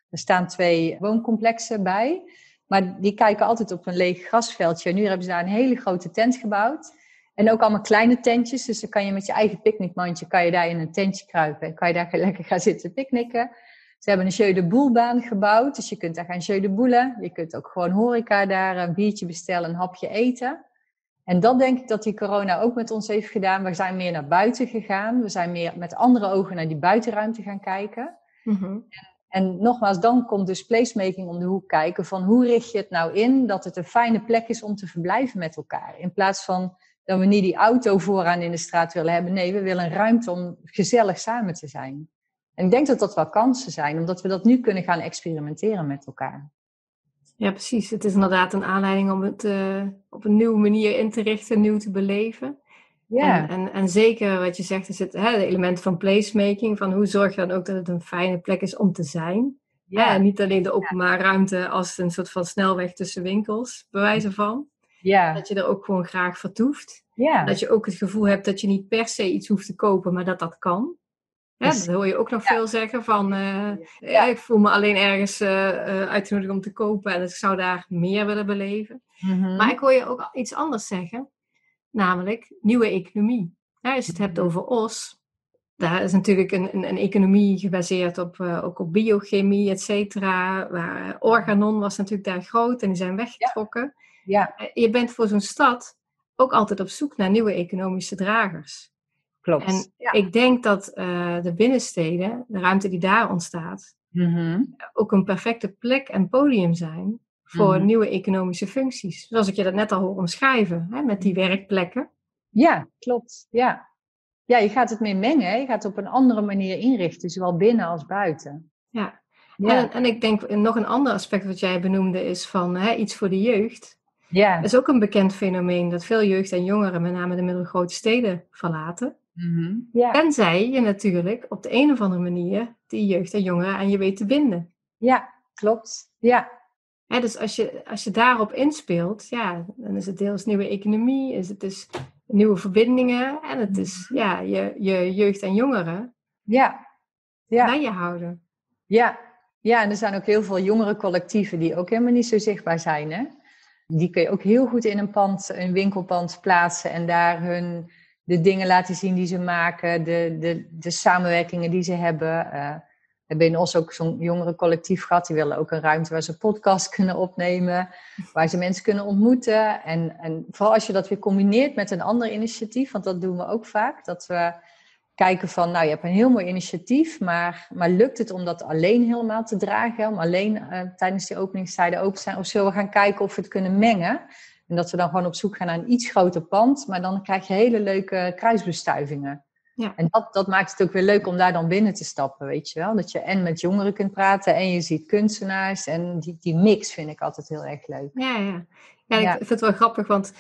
Er staan twee wooncomplexen bij. Maar die kijken altijd op een leeg grasveldje. En nu hebben ze daar een hele grote tent gebouwd. En ook allemaal kleine tentjes. Dus dan kan je met je eigen picknickmandje kan je daar in een tentje kruipen. En kan je daar lekker gaan zitten picknicken. Ze hebben een jeu de boelbaan gebouwd. Dus je kunt daar gaan jeu de boelen. Je kunt ook gewoon horeca daar een biertje bestellen, een hapje eten. En dat denk ik dat die corona ook met ons heeft gedaan. We zijn meer naar buiten gegaan. We zijn meer met andere ogen naar die buitenruimte gaan kijken. Mhm. en, en, nogmaals, dan komt dus placemaking om de hoek kijken van hoe richt je het nou in dat het een fijne plek is om te verblijven met elkaar. In plaats van dat we niet die auto vooraan in de straat willen hebben. Nee, we willen een ruimte om gezellig samen te zijn. En ik denk dat dat wel kansen zijn, omdat we dat nu kunnen gaan experimenteren met elkaar. Ja, precies. Het is inderdaad een aanleiding om het uh, op een nieuwe manier in te richten, nieuw te beleven. Ja. En, en, en, zeker wat je zegt, is het hè, de elementen van placemaking. Van hoe zorg je dan ook dat het een fijne plek is om te zijn. Ja. en niet alleen de openbare ruimte als een soort van snelweg tussen winkels, bewijzen van. Ja. Dat je er ook gewoon graag vertoeft. Ja. Dat je ook het gevoel hebt dat je niet per se iets hoeft te kopen, maar dat dat kan. Ja, dat hoor je ook nog veel zeggen van, uh, ja. ik voel me alleen ergens uh, uitgenodigd om te kopen en ik zou daar meer willen beleven. Mhm. Maar ik hoor je ook iets anders zeggen, namelijk nieuwe economie. Ja, als je het hebt mhm. over OS, daar is natuurlijk een, een, een economie gebaseerd op, ook op biochemie, et cetera. Waar Organon was natuurlijk daar groot en die zijn weggetrokken. Ja. Je bent voor zo'n stad ook altijd op zoek naar nieuwe economische dragers. Klopt. En ik denk dat uh, de binnensteden, de ruimte die daar ontstaat, mhm. ook een perfecte plek en podium zijn voor mhm. nieuwe economische functies. Zoals ik je dat net al hoor omschrijven, hè, met die werkplekken. Ja, klopt. Ja. ja, je gaat het meer mengen. Je gaat het op een andere manier inrichten, zowel binnen als buiten. Ja, ja. En, en ik denk nog een ander aspect wat jij benoemde is van hè, iets voor de jeugd. Ja. Dat is ook een bekend fenomeen dat veel jeugd en jongeren, met name de middelgrote steden, verlaten. Mm ja. Tenzij je natuurlijk op de een of andere manier die jeugd en jongeren aan je weet te binden. Ja, klopt. Ja. dus als je, als je daarop inspeelt, ja, dan is het deels nieuwe economie, is het dus nieuwe verbindingen en het is mhm. ja, je, je jeugd en jongeren ja. Ja. bij je houden. Ja. ja, en er zijn ook heel veel jongere collectieven die ook helemaal niet zo zichtbaar zijn. Hè? Die kun je ook heel goed in een pand, een winkelpand plaatsen en daar hun de dingen laten zien die ze maken, de, de, de samenwerkingen die ze hebben. Uh, we hebben in Os ook zo'n jongere collectief gehad. Die willen ook een ruimte waar ze podcast kunnen opnemen, waar ze mensen kunnen ontmoeten. En, en vooral als je dat weer combineert met een ander initiatief, want dat doen we ook vaak, dat we kijken van, nou je hebt een heel mooi initiatief, maar, maar lukt het om dat alleen helemaal te dragen, om alleen uh, tijdens die openingstijden open te zijn, of zullen we gaan kijken of we het kunnen mengen? En dat we dan gewoon op zoek gaan naar een iets groter pand, maar dan krijg je hele leuke kruisbestuivingen. Ja. En dat, dat maakt het ook weer leuk om daar dan binnen te stappen, weet je wel. Dat je en met jongeren kunt praten en je ziet kunstenaars. En die, die mix vind ik altijd heel erg leuk. Ja, ja. ja, ik vind het wel grappig, want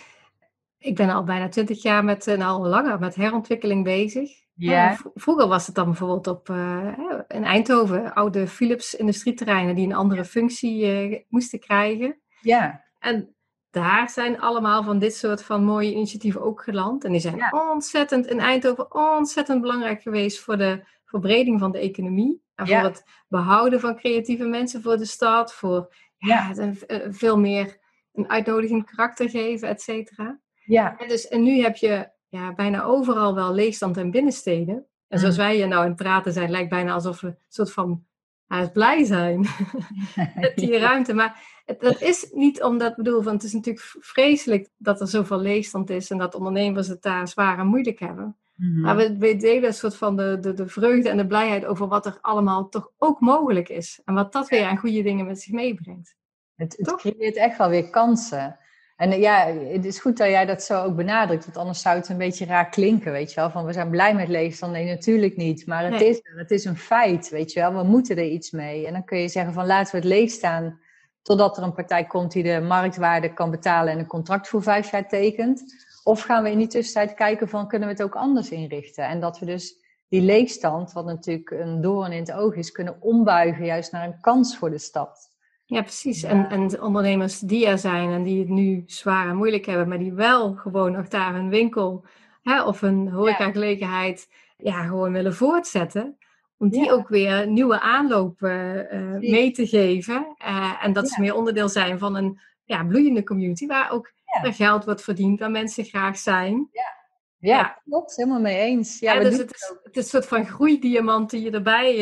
ik ben al bijna twintig jaar met, nou al langer met herontwikkeling bezig. Ja. Vroeger was het dan bijvoorbeeld op, uh, in Eindhoven, oude Philips industrieterreinen die een andere functie uh, moesten krijgen. Ja. En daar zijn allemaal van dit soort van mooie initiatieven ook geland. En die zijn ontzettend in Eindhoven ontzettend belangrijk geweest voor de verbreding van de economie. En voor het behouden van creatieve mensen voor de stad. Voor ja, een, eh, veel meer een uitnodigend karakter geven, et cetera. Ja. En, dus, en nu heb je ja, bijna overal wel leegstand en binnensteden. En zoals mm. wij hier nou in het praten zijn, lijkt bijna alsof we een soort van het blij zijn met die ruimte. Maar dat is niet omdat, bedoel, want het is natuurlijk vreselijk dat er zoveel leegstand is en dat ondernemers het daar zwaar en moeilijk hebben. Mhm. Maar we, we, delen een soort van de, de, de vreugde en de blijheid over wat er allemaal toch ook mogelijk is. En wat dat weer aan goede dingen met zich meebrengt. Het, het creëert echt wel weer kansen. En ja, het is goed dat jij dat zo ook benadrukt, want anders zou het een beetje raar klinken, weet je wel. Van we zijn blij met leegstand. Nee, natuurlijk niet. Maar het, is, het is een feit, weet je wel. We moeten er iets mee. En dan kun je zeggen van laten we het leeg staan totdat er een partij komt die de marktwaarde kan betalen en een contract voor vijf jaar tekent. Of gaan we in die tussentijd kijken van kunnen we het ook anders inrichten? En dat we dus die leegstand, wat natuurlijk een doorn in het oog is, kunnen ombuigen juist naar een kans voor de stad. Ja, precies. En, en de ondernemers die er zijn en die het nu zwaar en moeilijk hebben, maar die wel gewoon nog daar een winkel hè, of een horecagelegenheid ja, gewoon willen voortzetten. Om die ook weer nieuwe aanlopen uh, mee te geven. Uh, en dat ze meer onderdeel zijn van een ja, bloeiende community waar ook geld wordt verdiend, waar mensen graag zijn. Ja, ja, klopt, helemaal mee eens. Ja, dus het is, het is een soort van groeidiamant die je erbij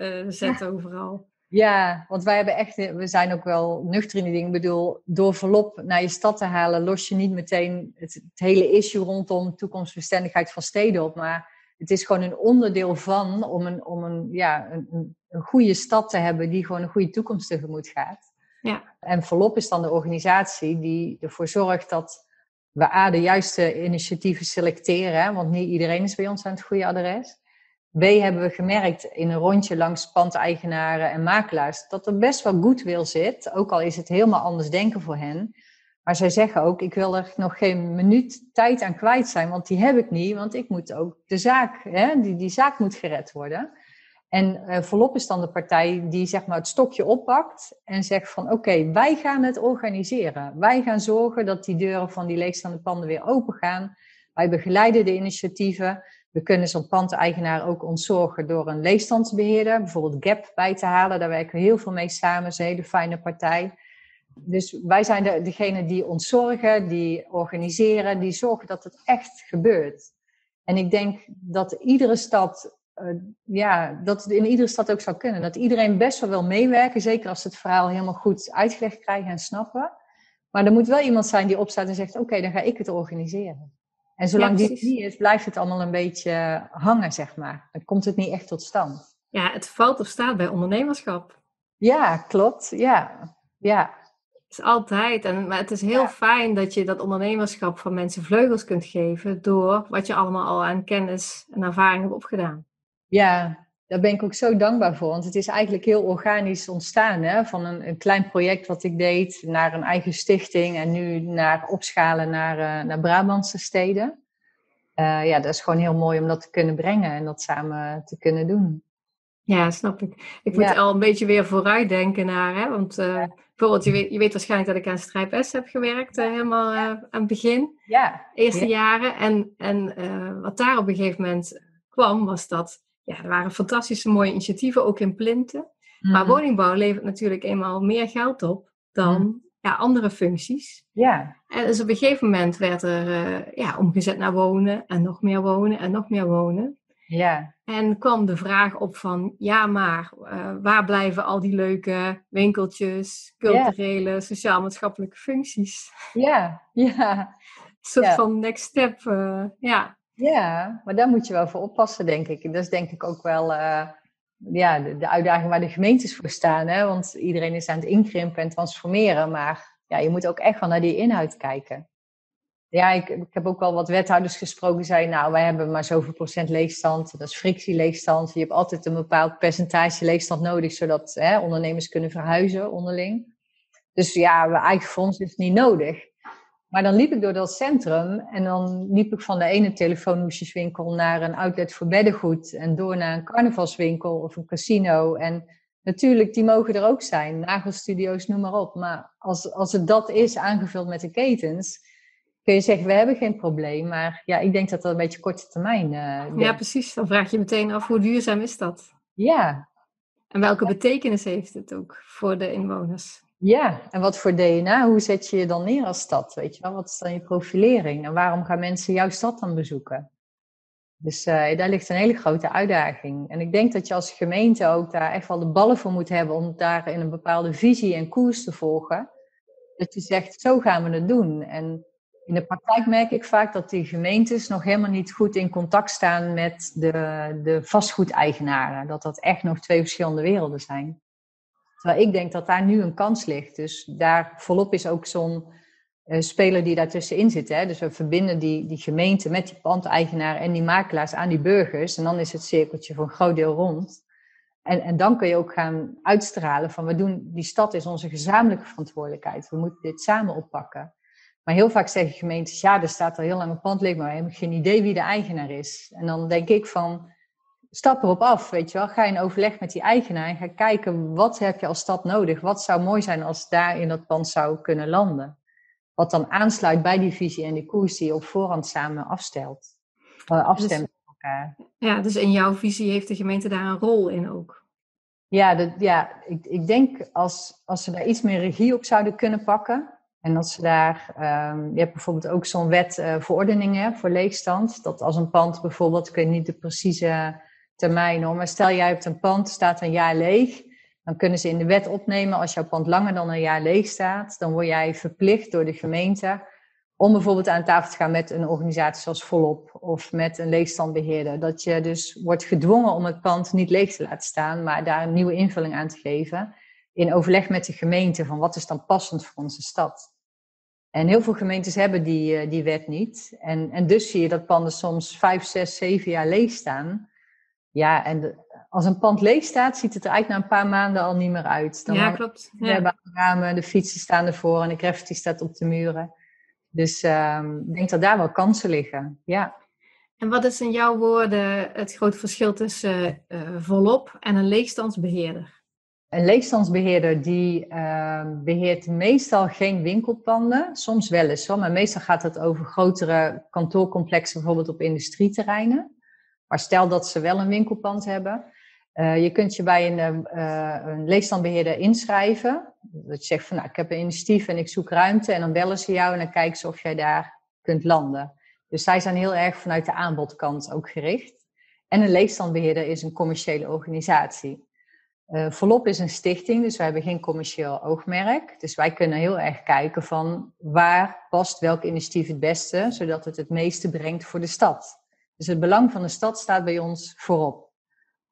uh, zet overal. Ja, want wij hebben echt, we zijn ook wel nuchter in die dingen. Ik bedoel, door verloop naar je stad te halen, los je niet meteen het, het hele issue rondom toekomstbestendigheid van steden op. Maar het is gewoon een onderdeel van om een, om een, ja, een, een goede stad te hebben die gewoon een goede toekomst tegemoet gaat. Ja. En Verloop is dan de organisatie die ervoor zorgt dat we A, de juiste initiatieven selecteren, want niet iedereen is bij ons aan het goede adres. B, hebben we gemerkt in een rondje langs pandeigenaren en makelaars dat er best wel goed wil zit, ook al is het helemaal anders denken voor hen. Maar zij zeggen ook, ik wil er nog geen minuut tijd aan kwijt zijn, want die heb ik niet, want ik moet ook de zaak, hè, die, die zaak moet gered worden. En uh, Volop is dan de partij die zeg maar het stokje oppakt en zegt van oké, wij gaan het organiseren. Wij gaan zorgen dat die deuren van die leegstaande panden weer open gaan. Wij begeleiden de initiatieven. We kunnen zo'n pandeigenaar ook ontzorgen door een leegstandsbeheerder, bijvoorbeeld GAP bij te halen. Daar werken we heel veel mee samen, dat is een hele fijne partij. Dus wij zijn de, degene die ontzorgen, die organiseren, die zorgen dat het echt gebeurt. En ik denk dat iedere stad uh, ja, dat het in iedere stad ook zou kunnen. Dat iedereen best wel wil meewerken, zeker als ze het verhaal helemaal goed uitgelegd krijgen en snappen. Maar er moet wel iemand zijn die opstaat en zegt: Oké, dan ga ik het organiseren. En zolang die niet is, blijft het allemaal een beetje hangen, zeg maar. Dan komt het niet echt tot stand. Ja, het valt of staat bij ondernemerschap. Ja, klopt. Ja, ja. Het is altijd. En, maar het is heel fijn dat je dat ondernemerschap van mensen vleugels kunt geven door wat je allemaal al aan kennis en ervaring hebt opgedaan. Ja, daar ben ik ook zo dankbaar voor. Want het is eigenlijk heel organisch ontstaan. Hè? Van een, een klein project wat ik deed naar een eigen stichting. En nu naar opschalen naar, uh, naar Brabantse steden. Uh, ja, dat is gewoon heel mooi om dat te kunnen brengen en dat samen te kunnen doen. Ja, snap ik. Ik moet al een beetje weer vooruit denken naar, hè? want uh, bijvoorbeeld, je weet, je weet waarschijnlijk dat ik aan Strijp S heb gewerkt, helemaal aan het begin, ja. eerste jaren. En, en wat daar op een gegeven moment kwam, was dat ja, er waren fantastische mooie initiatieven, ook in Plinten. Maar mhm. woningbouw levert natuurlijk eenmaal meer geld op dan mhm. ja, andere functies. Ja. En dus op een gegeven moment werd er uh, ja, omgezet naar wonen en nog meer wonen en nog meer wonen. Ja. En kwam de vraag op van, ja maar, uh, waar blijven al die leuke winkeltjes, culturele, sociaal-maatschappelijke functies? Ja, ja. Een soort van next step, uh, ja. Ja, maar daar moet je wel voor oppassen, denk ik. Dat is denk ik ook wel uh, ja, de, de, uitdaging waar de gemeentes voor staan. Hè? Want iedereen is aan het inkrimpen en transformeren. Maar ja, je moet ook echt wel naar die inhoud kijken. Ja, ik, ik heb ook wel wat wethouders gesproken die zeiden, nou, wij hebben maar zoveel procent leegstand. Dat is frictieleegstand. Je hebt altijd een bepaald percentage leegstand nodig, zodat hè, ondernemers kunnen verhuizen onderling. Dus ja, eigen fonds is niet nodig. Maar dan liep ik door dat centrum en dan liep ik van de ene telefoonhoesjeswinkel naar een outlet voor beddengoed en door naar een carnavalswinkel of een casino. En natuurlijk, die mogen er ook zijn, nagelstudio's, noem maar op. Maar als, als het dat is, aangevuld met de ketens, kun je zeggen, we hebben geen probleem. Maar ja, ik denk dat dat een beetje korte termijn uh, Ja, precies. Dan vraag je meteen af, hoe duurzaam is dat? Ja. En welke betekenis heeft het ook voor de inwoners? Ja, en wat voor DNA? Hoe zet je je dan neer als stad? Weet je wel? Wat is dan je profilering? En waarom gaan mensen jouw stad dan bezoeken? Dus uh, daar ligt een hele grote uitdaging. En ik denk dat je als gemeente ook daar echt wel de ballen voor moet hebben om daar in een bepaalde visie en koers te volgen. Dat je zegt, zo gaan we het doen. En in de praktijk merk ik vaak dat die gemeentes nog helemaal niet goed in contact staan met de, de vastgoedeigenaren. Dat dat echt nog twee verschillende werelden zijn. Terwijl ik denk dat daar nu een kans ligt. Dus daar volop is ook zo'n uh, speler die daartussenin zit. Hè? Dus we verbinden die, die gemeente met die pandeigenaar en die makelaars aan die burgers. En dan is het cirkeltje voor een groot deel rond. En, en dan kun je ook gaan uitstralen van we doen, die stad is onze gezamenlijke verantwoordelijkheid. We moeten dit samen oppakken. Maar heel vaak zeggen gemeentes, ja, er staat al heel lang een pand leeg, maar we hebben geen idee wie de eigenaar is. En dan denk ik van, stap erop af, weet je wel. Ga in overleg met die eigenaar en ga kijken wat heb je als stad nodig. Wat zou mooi zijn als daar in dat pand zou kunnen landen. Wat dan aansluit bij die visie en die koers die je op voorhand samen afstelt. afstemmen met elkaar. Ja, dus in jouw visie heeft de gemeente daar een rol in ook. Ja, dat, ja ik, ik denk als, als ze daar iets meer regie op zouden kunnen pakken. En dat ze daar, um, je hebt bijvoorbeeld ook zo'n wet uh, verordeningen voor leegstand. Dat als een pand bijvoorbeeld, ik weet niet de precieze termijn hoor, maar stel jij hebt een pand, staat een jaar leeg. Dan kunnen ze in de wet opnemen als jouw pand langer dan een jaar leeg staat. Dan word jij verplicht door de gemeente om bijvoorbeeld aan tafel te gaan met een organisatie zoals Volop of met een leegstandbeheerder. Dat je dus wordt gedwongen om het pand niet leeg te laten staan, maar daar een nieuwe invulling aan te geven. In overleg met de gemeente van wat is dan passend voor onze stad. En heel veel gemeentes hebben die, eh, die wet niet. En, en dus zie je dat panden soms vijf, zes, zeven jaar leeg staan. Ja, en als een pand leeg staat, ziet het er eigenlijk na een paar maanden al niet meer uit. Dan ja, klopt. We hebben ramen, de fietsen staan ervoor en de graffiti staat op de muren. Dus um, ik denk dat daar wel kansen liggen, ja. En wat is in jouw woorden het grote verschil tussen uh, volop en een leegstandsbeheerder? Een leegstandsbeheerder die uh, beheert meestal geen winkelpanden, soms wel eens hoor, maar meestal gaat het over grotere kantoorcomplexen, bijvoorbeeld op industrieterreinen. Maar stel dat ze wel een winkelpand hebben, uh, je kunt je bij een, uh, een leegstandbeheerder inschrijven. Dat je zegt van nou, ik heb een initiatief en ik zoek ruimte. En dan bellen ze jou en dan kijken ze of jij daar kunt landen. Dus zij zijn heel erg vanuit de aanbodkant ook gericht. En een leegstandbeheerder is een commerciële organisatie. Uh, Volop is een stichting, dus wij hebben geen commercieel oogmerk. Dus wij kunnen heel erg kijken van waar past welk initiatief het beste, zodat het het meeste brengt voor de stad. Dus het belang van de stad staat bij ons voorop.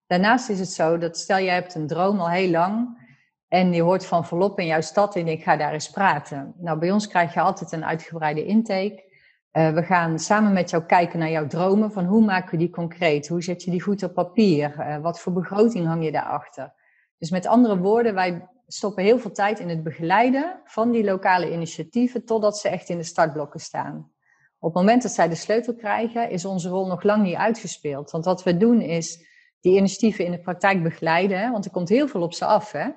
Daarnaast is het zo dat stel jij hebt een droom al heel lang en je hoort van volop in jouw stad en ik ga daar eens praten. Nou, bij ons krijg je altijd een uitgebreide intake. Uh, we gaan samen met jou kijken naar jouw dromen, van hoe maken we die concreet? Hoe zet je die goed op papier? Uh, wat voor begroting hang je daarachter? Dus met andere woorden, wij stoppen heel veel tijd in het begeleiden van die lokale initiatieven totdat ze echt in de startblokken staan. Op het moment dat zij de sleutel krijgen, is onze rol nog lang niet uitgespeeld. Want wat we doen is die initiatieven in de praktijk begeleiden. Hè? Want er komt heel veel op ze af. Hè?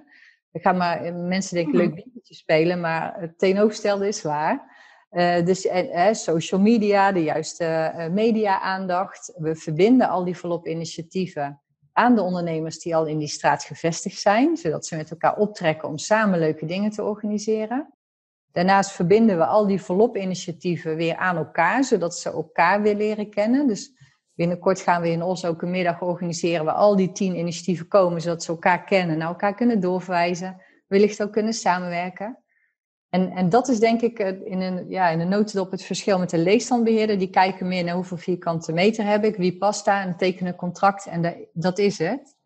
Er gaan maar, eh, mensen denken leuk biertje spelen, maar het tegenovergestelde is waar. Uh, dus uh, social media, de juiste uh, media-aandacht. We verbinden al die volop initiatieven aan de ondernemers die al in die straat gevestigd zijn, zodat ze met elkaar optrekken om samen leuke dingen te organiseren. Daarnaast verbinden we al die volop initiatieven weer aan elkaar, zodat ze elkaar weer leren kennen. Dus Binnenkort gaan we in Os ook een middag organiseren waar al die tien initiatieven komen, zodat ze elkaar kennen, naar elkaar kunnen doorverwijzen, wellicht ook kunnen samenwerken. En, en dat is denk ik in een, ja, in een notendop het verschil met de leegstandbeheerder. Die kijken meer naar hoeveel vierkante meter heb ik, wie past daar en tekenen contract en dat is het.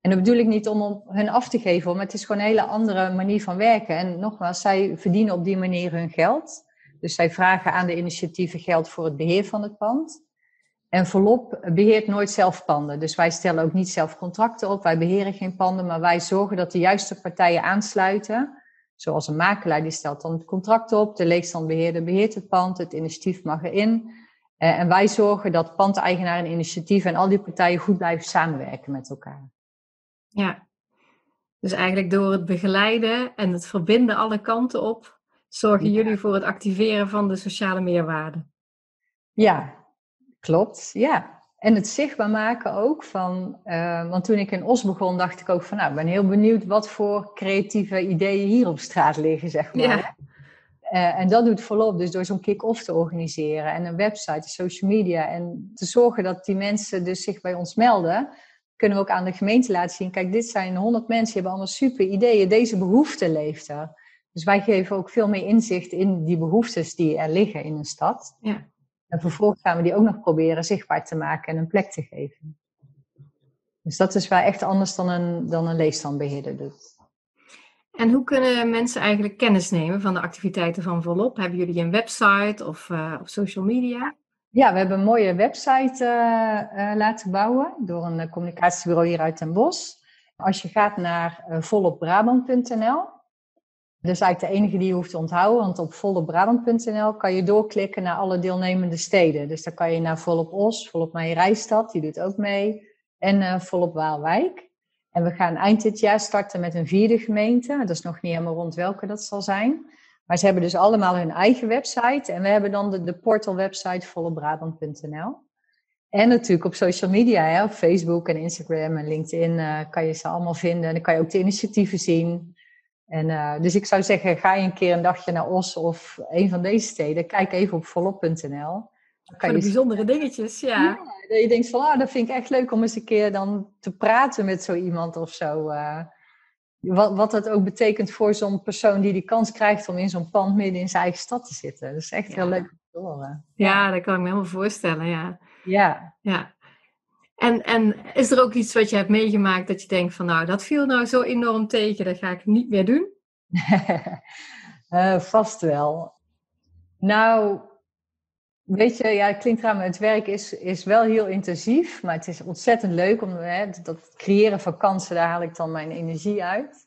En dat bedoel ik niet om hun af te geven, maar het is gewoon een hele andere manier van werken. En nogmaals, zij verdienen op die manier hun geld. Dus zij vragen aan de initiatieven geld voor het beheer van het pand. En Volop beheert nooit zelf panden. Dus wij stellen ook niet zelf contracten op. Wij beheren geen panden, maar wij zorgen dat de juiste partijen aansluiten. Zoals een makelaar, die stelt dan het contract op. De leegstandbeheerder beheert het pand. Het initiatief mag erin. Eh, en wij zorgen dat pandeigenaar en initiatief en al die partijen goed blijven samenwerken met elkaar. Ja, dus eigenlijk door het begeleiden en het verbinden alle kanten op, zorgen jullie voor het activeren van de sociale meerwaarde. Ja, Klopt, ja. En het zichtbaar maken ook van, uh, want toen ik in Os begon, dacht ik ook van, nou, ik ben heel benieuwd wat voor creatieve ideeën hier op straat liggen, zeg maar. Ja. Uh, en dat doet volop, dus door zo'n kick-off te organiseren en een website, social media en te zorgen dat die mensen dus zich bij ons melden, kunnen we ook aan de gemeente laten zien, kijk, dit zijn honderd mensen, die hebben allemaal super ideeën, deze behoefte leeft er. Dus wij geven ook veel meer inzicht in die behoeftes die er liggen in een stad. Ja. En vervolgens gaan we die ook nog proberen zichtbaar te maken en een plek te geven. Dus dat is wel echt anders dan een, dan een leesstandbeheerder doet. En hoe kunnen mensen eigenlijk kennis nemen van de activiteiten van Volop? Hebben jullie een website of, uh, of social media? Ja, we hebben een mooie website uh, uh, laten bouwen door een communicatiebureau hier uit Den Bosch. Als je gaat naar volopbrabant.nl, dat is eigenlijk de enige die je hoeft te onthouden, want op volopbrabant.nl kan je doorklikken naar alle deelnemende steden. Dus dan kan je naar Volop Os, Volop Rijstad, die doet ook mee, en Volop Waalwijk. En we gaan eind dit jaar starten met een vierde gemeente. Dat is nog niet helemaal rond welke dat zal zijn. Maar ze hebben dus allemaal hun eigen website. En we hebben dan de, de portal website volopbrabant.nl. En natuurlijk op social media, hè, op Facebook en Instagram en LinkedIn uh, kan je ze allemaal vinden. En dan kan je ook de initiatieven zien. En, uh, dus ik zou zeggen, ga je een keer een dagje naar Os of een van deze steden, kijk even op volop.nl. Voor de bijzondere dingetjes, ja. ja. Dat je denkt van, ah, dat vind ik echt leuk om eens een keer dan te praten met zo iemand of zo. Uh, wat, wat dat ook betekent voor zo'n persoon die die kans krijgt om in zo'n pand midden in zijn eigen stad te zitten. Dat is echt heel leuk om te horen. Ja. ja, dat kan ik me helemaal voorstellen, ja. Ja. ja. En, en is er ook iets wat je hebt meegemaakt dat je denkt van nou, dat viel nou zo enorm tegen, dat ga ik niet meer doen? uh, vast wel. Nou, weet je, ja, klinkt raar, maar het werk is, is wel heel intensief, maar het is ontzettend leuk om hè, dat creëren van kansen, daar haal ik dan mijn energie uit.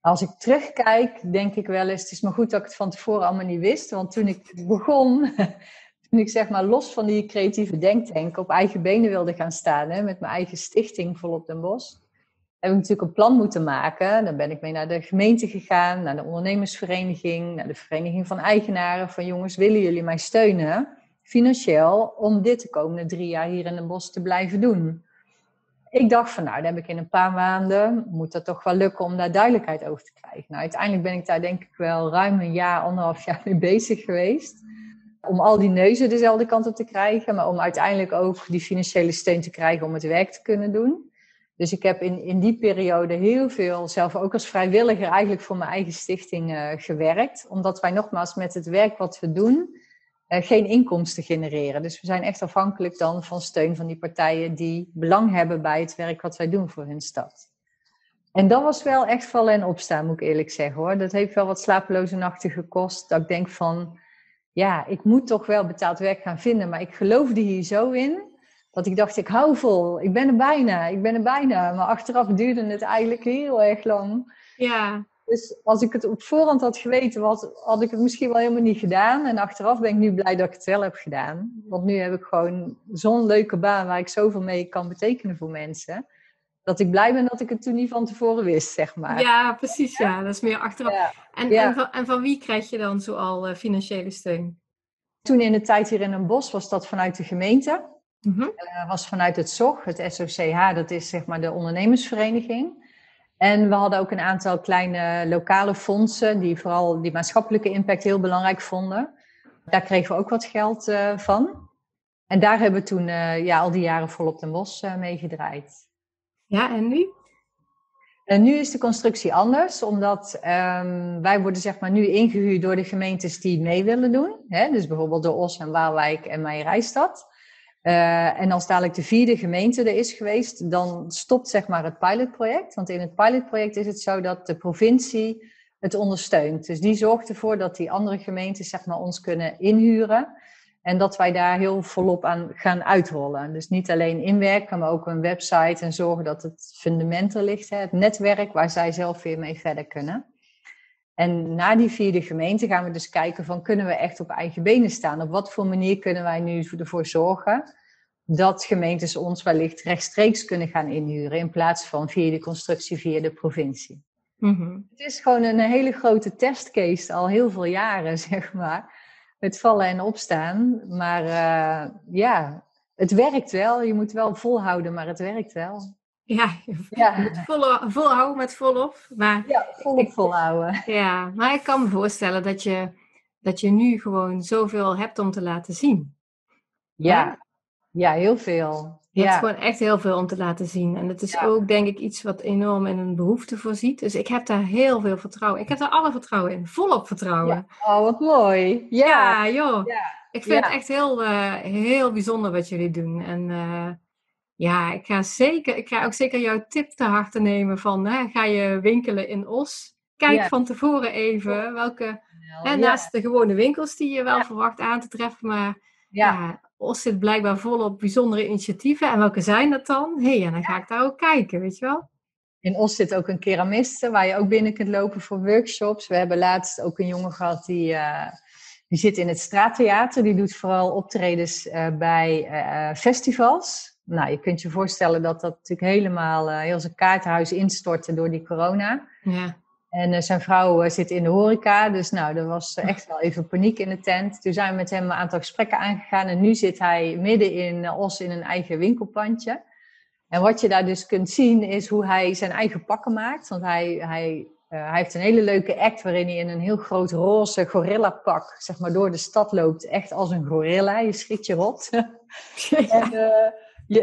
Als ik terugkijk, denk ik wel eens, het is maar goed dat ik het van tevoren allemaal niet wist, want toen ik begon, toen ik zeg maar los van die creatieve denktank op eigen benen wilde gaan staan, hè, met mijn eigen stichting Volop den Bos, heb ik natuurlijk een plan moeten maken. Dan ben ik mee naar de gemeente gegaan, naar de ondernemersvereniging, naar de vereniging van eigenaren. Van jongens, willen jullie mij steunen financieel om dit de komende drie jaar hier in Den Bos te blijven doen? Ik dacht van nou, dan heb ik in een paar maanden, moet dat toch wel lukken om daar duidelijkheid over te krijgen. Nou, uiteindelijk ben ik daar denk ik wel ruim een jaar, anderhalf jaar mee bezig geweest om al die neuzen dezelfde kant op te krijgen, maar om uiteindelijk ook die financiële steun te krijgen om het werk te kunnen doen. Dus ik heb in, in die periode heel veel, zelf ook als vrijwilliger, eigenlijk voor mijn eigen stichting uh, gewerkt. Omdat wij nogmaals met het werk wat we doen, geen inkomsten genereren. Dus we zijn echt afhankelijk dan van steun van die partijen die belang hebben bij het werk wat wij doen voor hun stad. En dat was wel echt vallen en opstaan, moet ik eerlijk zeggen hoor. Dat heeft wel wat slapeloze nachten gekost. Dat ik denk van, ja, ik moet toch wel betaald werk gaan vinden. Maar ik geloofde hier zo in dat ik dacht, ik hou vol. Ik ben er bijna, ik ben er bijna. Maar achteraf duurde het eigenlijk heel erg lang. Ja. Dus als ik het op voorhand had geweten, had, had ik het misschien wel helemaal niet gedaan. En achteraf ben ik nu blij dat ik het wel heb gedaan. Want nu heb ik gewoon zo'n leuke baan waar ik zoveel mee kan betekenen voor mensen dat ik blij ben dat ik het toen niet van tevoren wist, zeg maar. Ja, precies, ja. Dat is meer achteraf. En, En, van, en, van, wie krijg je dan zoal uh, financiële steun? Toen in de tijd hier in een bos was dat vanuit de gemeente. Mm -hmm. uh, was vanuit het SOG, het SOCH, dat is zeg maar de ondernemersvereniging. En we hadden ook een aantal kleine lokale fondsen die vooral die maatschappelijke impact heel belangrijk vonden. Daar kregen we ook wat geld uh, van. En daar hebben we toen ja, al die jaren volop Den Bos mee gedraaid. Ja, en nu? En nu is de constructie anders, omdat um, wij worden zeg maar nu ingehuurd door de gemeentes die mee willen doen. Hè? Dus bijvoorbeeld door Os en Waalwijk en Meijerijstad. Uh, en als dadelijk de vierde gemeente er is geweest, dan stopt zeg maar het pilotproject. Want in het pilotproject is het zo dat de provincie het ondersteunt. Dus die zorgt ervoor dat die andere gemeentes zeg maar ons kunnen inhuren. En dat wij daar heel volop aan gaan uitrollen. Dus niet alleen inwerken, maar ook een website en zorgen dat het fundament er ligt. Het netwerk waar zij zelf weer mee verder kunnen. En na die vierde gemeente gaan we dus kijken van kunnen we echt op eigen benen staan? Op wat voor manier kunnen wij nu ervoor zorgen dat gemeentes ons wellicht rechtstreeks kunnen gaan inhuren in plaats van via de constructie via de provincie. Mm Het is gewoon een hele grote testcase al heel veel jaren, zeg maar met vallen en opstaan. Maar uh, ja, het werkt wel. Je moet wel volhouden, maar het werkt wel. Ja, ja. moet vol, volhouden met volop. Maar ja, volop volhouden. Ja, maar ik kan me voorstellen dat je, dat je nu gewoon zoveel hebt om te laten zien. Ja, ja heel veel. Je ja. hebt gewoon echt heel veel om te laten zien. En het is ook, denk ik, iets wat enorm in een behoefte voorziet. Dus ik heb daar heel veel vertrouwen. Ik heb daar alle vertrouwen in. Volop vertrouwen. Ja. Oh, wat mooi. Ja, ja joh. Ik vind het echt heel, uh, heel bijzonder wat jullie doen. En uh, ja, ik ga, zeker, ik ga ook zeker jouw tip te harte nemen van... Hè, ga je winkelen in Os? Kijk van tevoren even welke... Hè, naast de gewone winkels die je wel verwacht aan te treffen, maar... Ja, Os zit blijkbaar volop bijzondere initiatieven. En welke zijn dat dan? Hé, hey, en dan ga ik daar ook kijken, weet je wel? In Os zit ook een keramiste waar je ook binnen kunt lopen voor workshops. We hebben laatst ook een jongen gehad die, uh, die zit in het straattheater. Die doet vooral optredens uh, bij uh, festivals. Nou, je kunt je voorstellen dat dat natuurlijk helemaal heel zijn kaarthuis instortte door die corona. Ja. En zijn vrouw zit in de horeca, dus nou, er was echt wel even paniek in de tent. Toen zijn we met hem een aantal gesprekken aangegaan en nu zit hij midden in Os in een eigen winkelpandje. En wat je daar dus kunt zien is hoe hij zijn eigen pakken maakt. Want hij, hij, hij heeft een hele leuke act waarin hij in een heel groot roze gorilla pak zeg maar, door de stad loopt. Echt als een gorilla, je schrikt je rot. en,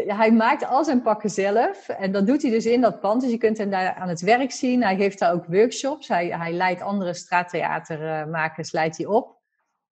hij maakt al zijn pakken zelf en dat doet hij dus in dat pand. Dus je kunt hem daar aan het werk zien. Hij geeft daar ook workshops. Hij, hij leidt andere straattheatermakers leidt hij op.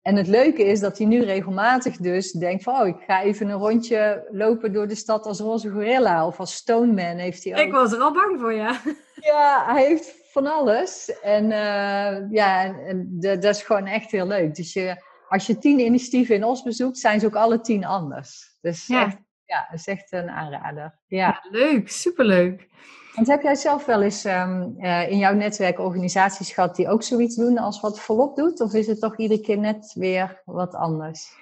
En het leuke is dat hij nu regelmatig dus denkt van... oh, ik ga even een rondje lopen door de stad als roze gorilla of als Stoneman heeft hij ook. Ik was er al bang voor, ja. Ja, hij heeft van alles. En uh, ja, en, dat is gewoon echt heel leuk. Dus je, als je tien initiatieven in Os bezoekt, zijn ze ook alle tien anders. Dus ja. Echt, ja, dat is echt een aanrader. Ja. leuk, superleuk. Want heb jij zelf wel eens um, uh, in jouw netwerk organisaties gehad die ook zoiets doen als wat Volop doet? Of is het toch iedere keer net weer wat anders?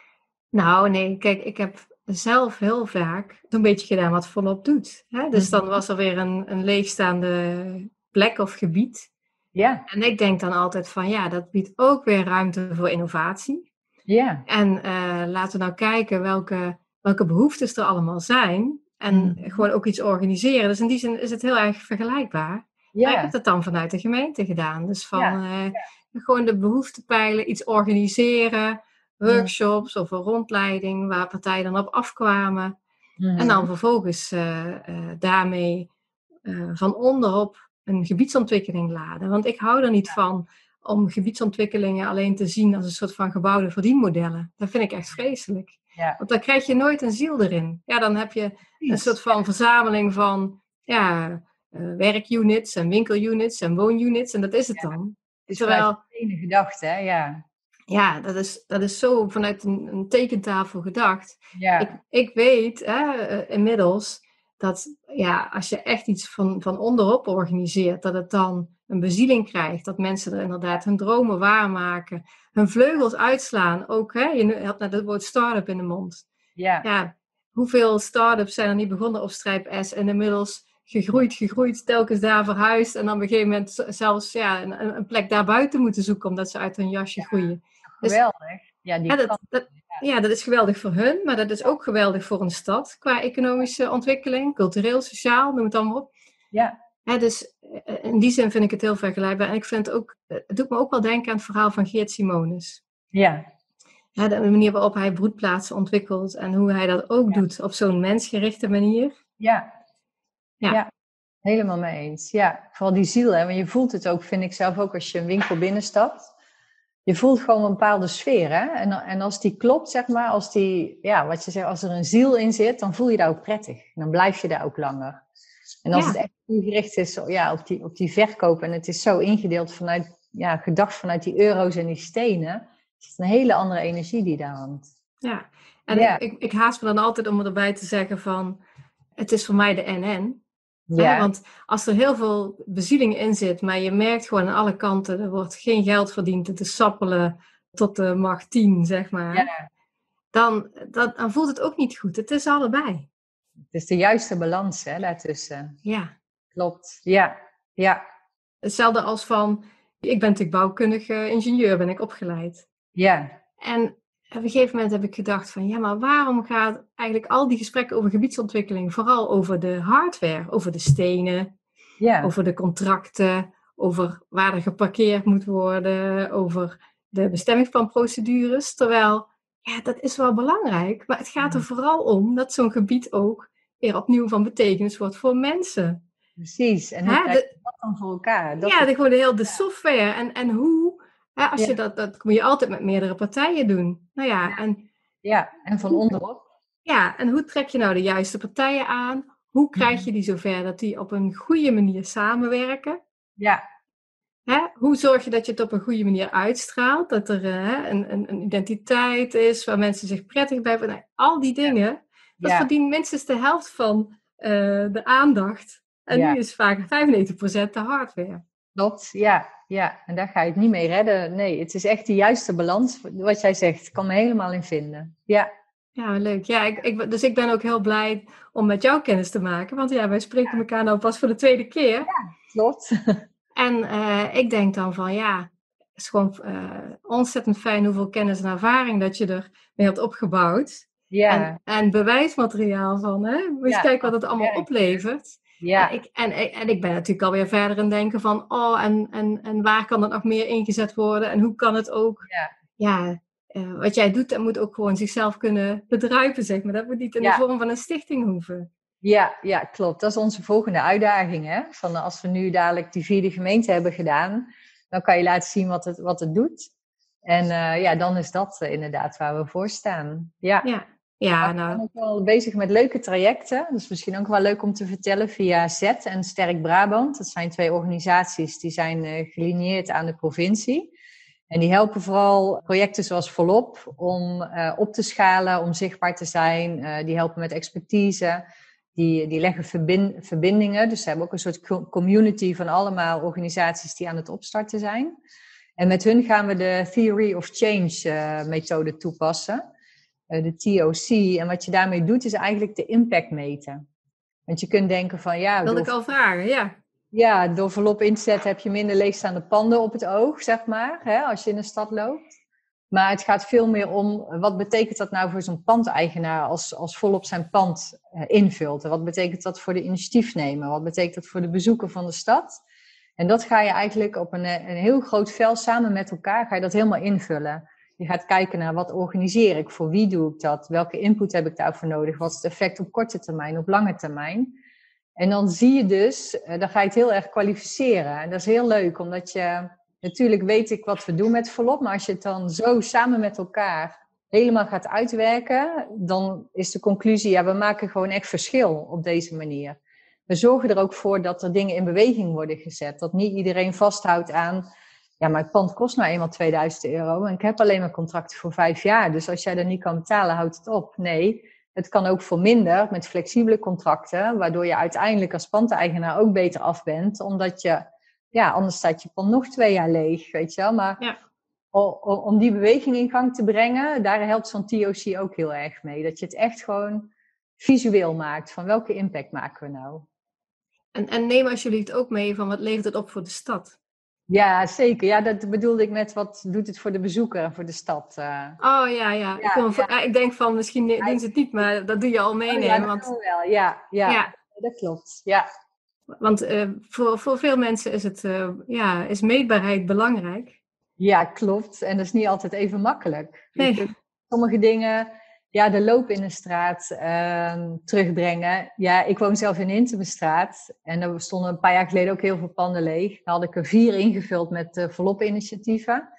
Nou, nee, kijk, ik heb zelf heel vaak een beetje gedaan wat Volop doet. Hè? Dus dan mhm. was er weer een, een leegstaande plek of gebied. Ja. En ik denk dan altijd van ja, dat biedt ook weer ruimte voor innovatie. Ja. En uh, laten we nou kijken welke welke behoeftes er allemaal zijn. En mm. gewoon ook iets organiseren. Dus in die zin is het heel erg vergelijkbaar. Ja. ik heb het dan vanuit de gemeente gedaan. Dus van eh, gewoon de behoeftepijlen, iets organiseren, workshops of een rondleiding waar partijen dan op afkwamen. En dan mm. vervolgens uh, uh, daarmee van onderop een gebiedsontwikkeling laden. Want ik hou er niet van om gebiedsontwikkelingen alleen te zien als een soort van gebouwde verdienmodellen. Dat vind ik echt vreselijk. Ja. Want dan krijg je nooit een ziel erin. Ja, dan heb je een soort van verzameling van ja, uh, werkunits en winkelunits en woonunits en dat is het dan. Het is Terwijl, ene gedachte, hè? Ja. Ja, dat is, dat is zo vanuit een, een tekentafel gedacht. Ja. Ik, ik weet hè, uh, inmiddels dat ja, als je echt iets van, van onderop organiseert, dat het dan een bezieling krijgt. Dat mensen er inderdaad hun dromen waarmaken, hun vleugels uitslaan. Ook, hè, je had net het woord start-up in de mond. Ja. ja hoeveel start-ups zijn er niet begonnen op Strijp S en inmiddels gegroeid, gegroeid, telkens daar verhuisd en dan op een gegeven moment zelfs ja, een, een plek daarbuiten moeten zoeken omdat ze uit hun jasje groeien. Dus geweldig. ja, die ja, dat, dat, ja, dat is geweldig voor hun, maar dat is ook geweldig voor een stad qua economische ontwikkeling, cultureel, sociaal, noem het allemaal op. Ja. Dus eh, in die zin vind ik het heel vergelijkbaar. En ik vind het ook, het doet me ook wel denken aan het verhaal van Geert Simonis. Ja. de manier waarop hij broedplaatsen ontwikkelt en hoe hij dat ook doet op zo'n mensgerichte manier. Ja. ja. ja. helemaal mee eens. Ja, vooral die ziel, hè? want je voelt het ook, vind ik zelf ook, als je een winkel binnenstapt je voelt gewoon een bepaalde sfeer. Hè? En, en als die klopt, zeg maar, als, die, ja, wat je zegt, als er een ziel in zit, dan voel je dat ook prettig. Dan blijf je daar ook langer. En als het echt gericht is ja, op, die, op die verkoop en het is zo ingedeeld vanuit, ja, gedacht vanuit die euro's en die stenen, is het een hele andere energie die daar hangt. Ja, en Ik, ik haast me dan altijd om erbij te zeggen van, het is voor mij de NN. Ja. Want als er heel veel bezieling in zit, maar je merkt gewoon aan alle kanten, er wordt geen geld verdiend, het is sappelen tot de macht 10, zeg maar. Ja. Dan, dat, dan voelt het ook niet goed. Het is allebei. Het is de juiste balans hè, daartussen. Ja. Klopt. Ja. ja. Hetzelfde als van, ik ben natuurlijk bouwkundige ingenieur, ben ik opgeleid. Ja. En op een gegeven moment heb ik gedacht van ja, maar waarom gaat eigenlijk al die gesprekken over gebiedsontwikkeling vooral over de hardware, over de stenen, ja. over de contracten, over waar er geparkeerd moet worden, over de bestemmingsplanprocedures. Terwijl, ja, dat is wel belangrijk, maar het gaat er vooral om dat zo'n gebied ook weer opnieuw van betekenis wordt voor mensen. Precies, en hoe krijg je dat dan voor elkaar? Dat ja, de, gewoon de hele de software en, en hoe als je dat, dat moet je altijd met meerdere partijen doen. Nou ja, en, ja, en van onderop. Ja, en hoe trek je nou de juiste partijen aan? Hoe krijg mhm. je die zover dat die op een goede manier samenwerken? Ja. Hè? Hoe zorg je dat je het op een goede manier uitstraalt? Dat er uh, een, een, een, identiteit is waar mensen zich prettig bij voelen. Al die dingen, dat verdient minstens de helft van uh, de aandacht. En nu is vaak 95% de hardware. Klopt, ja. Ja, en daar ga je het niet mee redden. Nee, het is echt de juiste balans, wat jij zegt. Ik kan me helemaal in vinden. Ja. Ja, leuk. Ja, ik, ik, dus ik ben ook heel blij om met jou kennis te maken. Want ja, wij spreken elkaar nou pas voor de tweede keer. Ja, klopt. En ik denk dan van ja, het is gewoon ontzettend fijn hoeveel kennis en ervaring dat je er mee hebt opgebouwd. Ja. En, en bewijsmateriaal van, hè? Moet je kijken wat het allemaal oplevert. Ja. En ik, en, en ik ben natuurlijk alweer verder in denken van, oh, en, en, en waar kan het nog meer ingezet worden? En hoe kan het ook, ja, ja uh, wat jij doet, dat moet ook gewoon zichzelf kunnen bedruipen, zeg maar. Dat moet niet in de vorm van een stichting hoeven. Ja, ja, klopt. Dat is onze volgende uitdaging. Hè? Van als we nu dadelijk die vierde gemeente hebben gedaan, dan kan je laten zien wat het, wat het doet. En uh, ja, dan is dat uh, inderdaad waar we voor staan. Ja. ja. Ja, nou. Ik ben ook wel bezig met leuke trajecten. Dat is misschien ook wel leuk om te vertellen via Z en Sterk Brabant. Dat zijn twee organisaties die zijn uh, gelineerd aan de provincie. En die helpen vooral projecten zoals Volop om uh, op te schalen, om zichtbaar te zijn. Uh, die helpen met expertise. Die, die leggen verbind, verbindingen. Dus ze hebben ook een soort community van allemaal organisaties die aan het opstarten zijn. En met hun gaan we de Theory of Change methode toepassen. Eh, de TOC. En wat je daarmee doet, is eigenlijk de impact meten. Want je kunt denken van ja. Wil ik al vragen, ja. Ja, door volop in te zetten heb je minder leegstaande panden op het oog, zeg maar, hè, als je in een stad loopt. Maar het gaat veel meer om, wat betekent dat nou voor zo'n pandeigenaar als, als volop zijn pand uh, invult? En wat betekent dat voor de initiatiefnemer? Wat betekent dat voor de bezoeker van de stad? En dat ga je eigenlijk op een, een heel groot veld samen met elkaar, ga je dat helemaal invullen. Je gaat kijken naar wat organiseer ik, voor wie doe ik dat, welke input heb ik daarvoor nodig, wat is het effect op korte termijn, op lange termijn. En dan zie je dus, eh, dan ga je het heel erg kwalificeren. En dat is heel leuk, omdat je, natuurlijk weet ik wat we doen met Volop, maar als je het dan zo samen met elkaar helemaal gaat uitwerken, dan is de conclusie, ja, we maken gewoon echt verschil op deze manier. We zorgen er ook voor dat er dingen in beweging worden gezet. Dat niet iedereen vasthoudt aan ja, maar het pand kost nou eenmaal 2000 euro en ik heb alleen maar contracten voor vijf jaar. Dus als jij dat niet kan betalen, houdt het op. Nee, het kan ook voor minder met flexibele contracten, waardoor je uiteindelijk als pandeigenaar ook beter af bent, omdat je, ja, anders staat je pand nog twee jaar leeg, weet je wel. Maar ja. om die beweging in gang te brengen, daar helpt zo'n TOC ook heel erg mee. Dat je het echt gewoon visueel maakt, van welke impact maken we nou. En, en neem alsjeblieft ook mee van wat levert het op voor de stad? Ja, zeker. Ja, dat bedoelde ik met wat doet het voor de bezoeker en voor de stad. Uh. Oh ja, ja. ik, denk van misschien doen ze het niet, maar dat doe je al meenemen. Oh, ja, want... wel. Ja, ja, ja, dat klopt. Ja. Want uh, voor, voor veel mensen is, het, uh, ja, is meetbaarheid belangrijk. Ja, klopt. En dat is niet altijd even makkelijk. Nee. Sommige dingen ja, de loop in de straat uh, terugbrengen. Ja, ik woon zelf in Intemestraat. En er stonden een paar jaar geleden ook heel veel panden leeg. Daar had ik er vier ingevuld met uh, volop-initiatieven.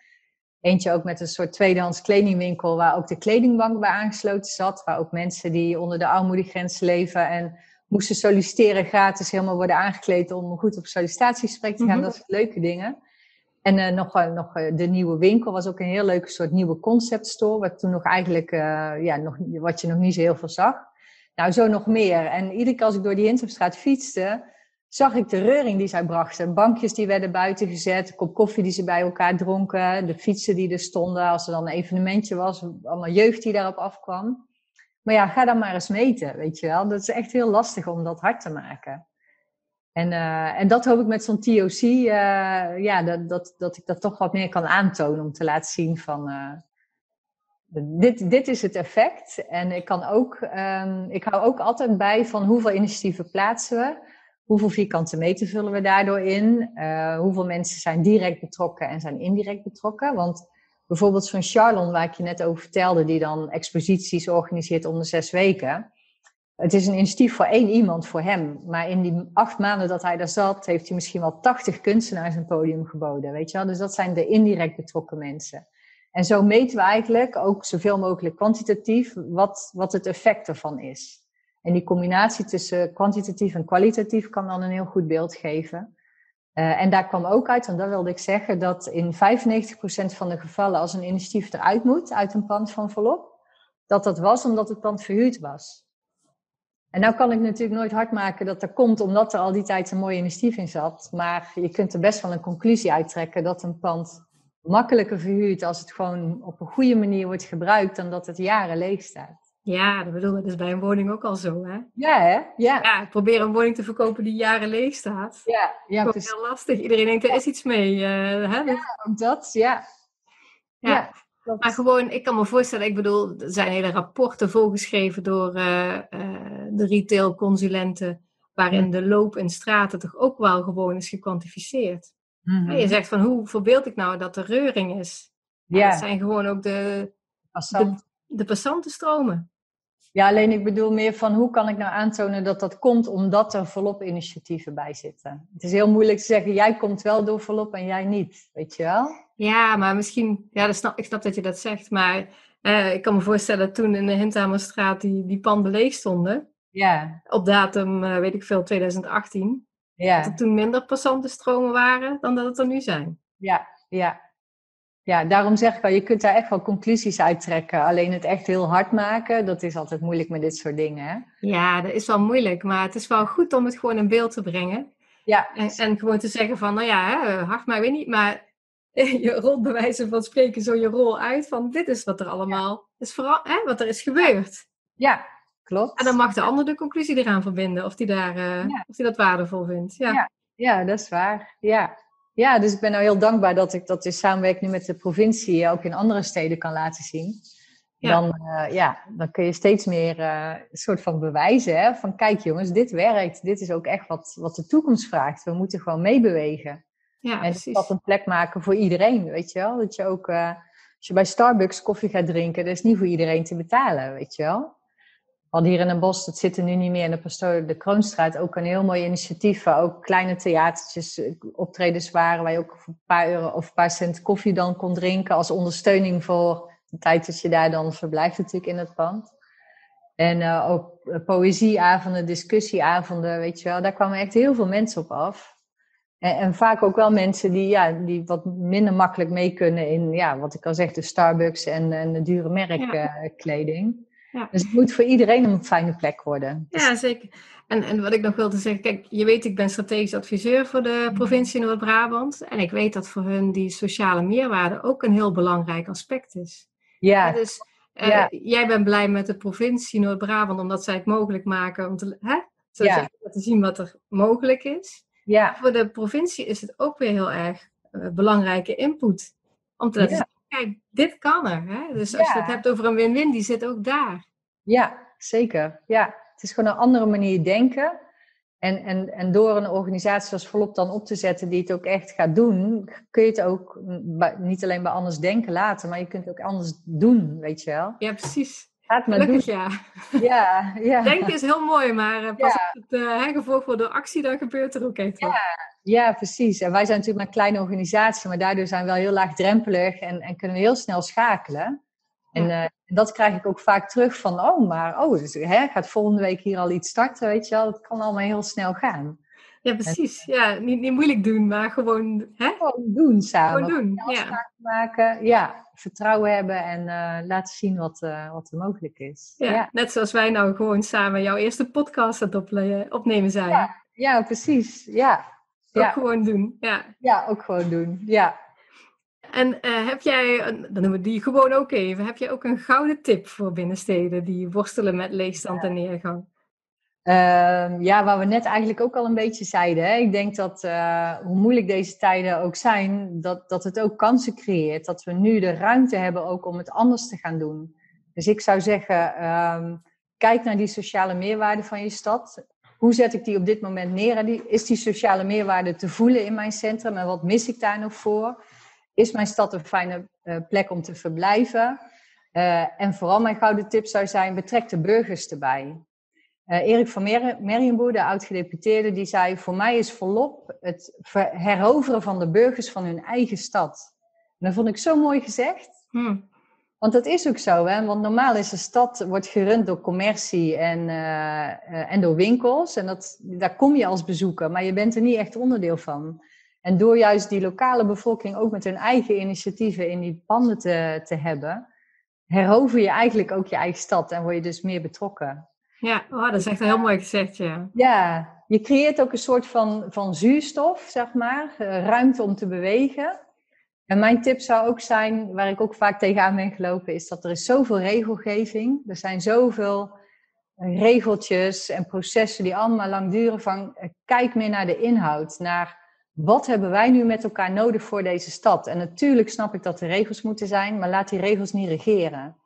Eentje ook met een soort tweedehands kledingwinkel waar ook de kledingbank bij aangesloten zat. Waar ook mensen die onder de armoedegrens leven en moesten solliciteren gratis helemaal worden aangekleed om goed op sollicitatiegesprek te gaan. Mhm. Dat zijn leuke dingen. En uh, nog, nog uh, de nieuwe winkel was ook een heel leuke soort nieuwe concept store. Wat toen nog eigenlijk, ja, nog, wat je nog niet zo heel veel zag. Nou, zo nog meer. En iedere keer als ik door die Hinterstraat fietste, zag ik de reuring die zij brachten. Bankjes die werden buiten gezet, een kop koffie die ze bij elkaar dronken, de fietsen die er stonden. Als er dan een evenementje was, allemaal jeugd die daarop afkwam. Maar ja, ga dan maar eens meten, weet je wel. Dat is echt heel lastig om dat hard te maken. En, uh, en dat hoop ik met zo'n TOC, uh, ja, dat, dat, dat ik dat toch wat meer kan aantonen om te laten zien van, uh, dit, dit is het effect. En ik kan ook, um, ik hou ook altijd bij van hoeveel initiatieven plaatsen we, hoeveel vierkante meter vullen we daardoor in, hoeveel mensen zijn direct betrokken en zijn indirect betrokken. Want bijvoorbeeld zo'n Charlon, waar ik je net over vertelde, die dan exposities organiseert om de zes weken het is een initiatief voor één iemand, voor hem. Maar in die acht maanden dat hij daar zat, heeft hij misschien wel tachtig kunstenaars een podium geboden. Weet je wel? Dus dat zijn de indirect betrokken mensen. En zo meten we eigenlijk ook zoveel mogelijk kwantitatief wat, wat het effect ervan is. En die combinatie tussen kwantitatief en kwalitatief kan dan een heel goed beeld geven. Uh, en daar kwam ook uit, en dat wilde ik zeggen, dat in 95% van de gevallen als een initiatief eruit moet, uit een pand van volop, dat dat was omdat het pand verhuurd was. En nou kan ik natuurlijk nooit hard maken dat er komt omdat er al die tijd een mooie initiatief in zat. Maar je kunt er best wel een conclusie uittrekken dat een pand makkelijker verhuurt als het gewoon op een goede manier wordt gebruikt dan dat het jaren leeg staat. Ja, dat bedoel, dat is bij een woning ook al zo, hè? Ja, hè? Ja. Ja, ik probeer een woning te verkopen die jaren leeg staat. Ja, ja, dat is heel lastig. Iedereen denkt, er is iets mee. Uh, hè? Ja, ook dat, ja. Ja. ja. Maar gewoon, ik kan me voorstellen, ik bedoel, er zijn hele rapporten volgeschreven door uh, uh, de retailconsulenten, waarin de loop in straten toch ook wel gewoon is gekwantificeerd. Mm -hmm. Je zegt van, hoe verbeeld ik nou dat er reuring is? Ja. Dat zijn gewoon ook de, de, de passantenstromen. Ja, alleen ik bedoel meer van hoe kan ik nou aantonen dat dat komt omdat er volop initiatieven bij zitten. Het is heel moeilijk te zeggen, jij komt wel door volop en jij niet, weet je wel? Ja, maar misschien, ja, dat snap, ik snap dat je dat zegt, maar eh, ik kan me voorstellen toen in de Hinthamerstraat die, die panden leeg stonden. Ja. Op datum, uh, weet ik veel, 2018. Ja. Dat er toen minder passantenstromen waren dan dat het er nu zijn. Ja, ja. Ja, daarom zeg ik al, je kunt daar echt wel conclusies uit trekken. Alleen het echt heel hard maken, dat is altijd moeilijk met dit soort dingen. Hè? Ja, dat is wel moeilijk, maar het is wel goed om het gewoon in beeld te brengen. Ja. En, en gewoon te zeggen van, nou ja, hard maar weet niet, maar je rolt bij wijze van spreken zo je rol uit van dit is wat er allemaal is, vooral, hè, wat er is gebeurd. Ja, klopt. En dan mag de ander de conclusie eraan verbinden of die, daar, uh, of die dat waardevol vindt. Ja. ja. Ja, dat is waar. Ja. Ja, dus ik ben nou heel dankbaar dat ik dat in samenwerking met de provincie ook in andere steden kan laten zien. Dan, uh, ja, dan kun je steeds meer uh, een soort van bewijzen. Hè? Van kijk jongens, dit werkt. Dit is ook echt wat, wat de toekomst vraagt. We moeten gewoon meebewegen. Ja, en dat een plek maken voor iedereen, weet je wel. Dat je ook, uh, als je bij Starbucks koffie gaat drinken, dat is niet voor iedereen te betalen, weet je wel. Want hier in Den Bosch, dat zit er nu niet meer in de Pastoor de Kroonstraat, ook een heel mooi initiatief waar ook kleine theatertjes eh, optredens waren, waar je ook voor een paar euro of een paar cent koffie dan kon drinken als ondersteuning voor de tijd dat je daar dan verblijft natuurlijk in het pand. En uh, ook poëzieavonden, discussieavonden, weet je wel, daar kwamen echt heel veel mensen op af. En, en, vaak ook wel mensen die, ja, die wat minder makkelijk mee kunnen in, ja, wat ik al zeg, de Starbucks en, en de dure merkkleding. Ja. Ja. Dus het moet voor iedereen een fijne plek worden. Ja, dus- zeker. En, en wat ik nog wilde zeggen, kijk, je weet, ik ben strategisch adviseur voor de provincie Noord-Brabant. En ik weet dat voor hun die sociale meerwaarde ook een heel belangrijk aspect is. Ja. dus uh, jij bent blij met de provincie Noord-Brabant omdat zij het mogelijk maken om te, hè? Zodat ja. te zien wat er mogelijk is. Ja. Voor de provincie is het ook weer heel erg uh, belangrijke input. Om te laten zien, kijk, dit kan er. Hè? Dus als je het hebt over een win-win, die zit ook daar. Ja, zeker. Ja, het is gewoon een andere manier denken. En, en, en door een organisatie zoals Volop dan op te zetten die het ook echt gaat doen, kun je het ook niet alleen bij anders denken laten, maar je kunt het ook anders doen, weet je wel. Ja, precies. Gaat maar doen. ja. Ja, ja. Denken is heel mooi, maar uh, pas ja. het uh, gevolgd wordt door actie, dan gebeurt er ook echt wat. Ja, ja, precies. En wij zijn natuurlijk maar een kleine organisatie, maar daardoor zijn we wel heel laagdrempelig en, en kunnen we heel snel schakelen. En, uh, en, dat krijg ik ook vaak terug van, oh, maar oh, dus, hè, gaat volgende week hier al iets starten, weet je wel. Dat kan allemaal heel snel gaan. Ja, precies. ja, niet, niet moeilijk doen, maar gewoon... Hè? Gewoon doen samen. Gewoon doen, ja. maken, ja. Vertrouwen hebben en uh, laten zien wat, uh, wat er mogelijk is. Ja, ja, net zoals wij nou gewoon samen jouw eerste podcast aan het opnemen zijn. Ja, ja precies. Ja, ook gewoon doen, ja. Ja, ook gewoon doen, ja. En uh, heb jij, dan noemen we die gewoon ook even, heb jij ook een gouden tip voor binnensteden die worstelen met leegstand en neergang? Uh, ja, waar we net eigenlijk ook al een beetje zeiden. Hè? Ik denk dat uh, hoe moeilijk deze tijden ook zijn, dat, dat het ook kansen creëert. Dat we nu de ruimte hebben ook om het anders te gaan doen. Dus ik zou zeggen, um, kijk naar die sociale meerwaarde van je stad hoe zet ik die op dit moment neer? is die sociale meerwaarde te voelen in mijn centrum? En wat mis ik daar nog voor? Is mijn stad een fijne uh, plek om te verblijven? Uh, en vooral mijn gouden tip zou zijn, betrek de burgers erbij. Uh, Erik van Mer de oud-gedeputeerde, die zei... voor mij is volop het heroveren van de burgers van hun eigen stad. En dat vond ik zo mooi gezegd. Hmm. Want dat is ook zo, hè? want normaal is een stad wordt gerund door commercie en, uh, en door winkels. En dat, daar kom je als bezoeker, maar je bent er niet echt onderdeel van. En door juist die lokale bevolking ook met hun eigen initiatieven in die panden te, te hebben, herover je eigenlijk ook je eigen stad en word je dus meer betrokken. Ja, oh, dat is echt heel mooi gezegd, ja. Ja, je creëert ook een soort van, van zuurstof, zeg maar, ruimte om te bewegen. En mijn tip zou ook zijn, waar ik ook vaak tegenaan ben gelopen, is dat er is zoveel regelgeving. Er zijn zoveel regeltjes en processen die allemaal lang duren. Van, eh, kijk meer naar de inhoud, naar wat hebben wij nu met elkaar nodig voor deze stad. En natuurlijk snap ik dat er regels moeten zijn, maar laat die regels niet regeren.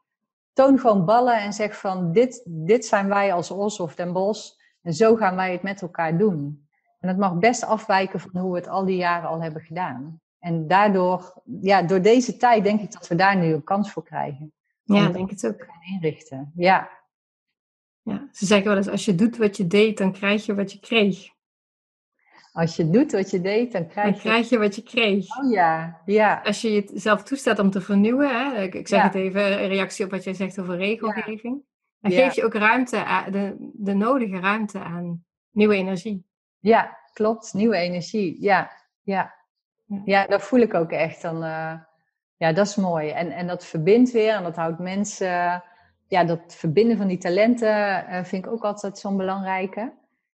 Toon gewoon ballen en zeg van dit, dit zijn wij als Os of Den Bosch en zo gaan wij het met elkaar doen. En het mag best afwijken van hoe we het al die jaren al hebben gedaan. En daardoor, ja, door deze tijd denk ik dat we daar nu een kans voor krijgen. Ja, denk ik het ook. Inrichten, ja. ja. Ze zeggen wel eens, als je doet wat je deed, dan krijg je wat je kreeg. Als je doet wat je deed, dan krijg, dan je... krijg je wat je kreeg. Oh ja, ja. Als je jezelf toestaat om te vernieuwen, hè? ik zeg het even, een reactie op wat jij zegt over regelgeving. Dan geef je ook ruimte, aan, de, de nodige ruimte aan nieuwe energie. Ja, klopt. Nieuwe energie. Ja, ja. Ja, dat voel ik ook echt. Dan, uh, ja, dat is mooi. En, en dat verbindt weer en dat houdt mensen. ja, dat verbinden van die talenten uh, vind ik ook altijd zo'n belangrijke.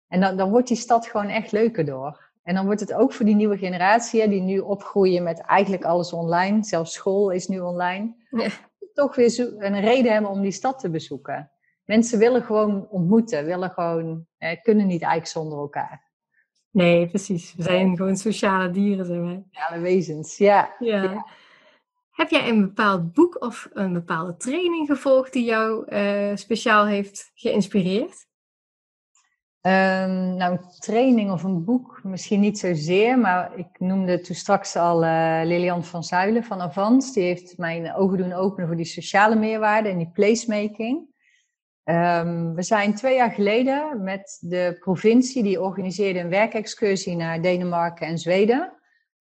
En dan, dan wordt die stad gewoon echt leuker door. En dan wordt het ook voor die nieuwe generatie, die nu opgroeien met eigenlijk alles online, zelfs school is nu online, ja. toch weer een reden hebben om die stad te bezoeken. Mensen willen gewoon ontmoeten, willen gewoon, eh, kunnen niet eigenlijk zonder elkaar. Nee, precies. We zijn gewoon sociale dieren, zijn wij. Sociale wezens, ja. ja. Heb jij een bepaald boek of een bepaalde training gevolgd die jou uh, speciaal heeft geïnspireerd? Um, nou, een training of een boek misschien niet zozeer, maar ik noemde toen straks al uh, Lilian van Zuilen van Avans. Die heeft mijn ogen doen openen voor die sociale meerwaarde en die placemaking. Um, we zijn twee jaar geleden met de provincie, die organiseerde een werkexcursie naar Denemarken en Zweden.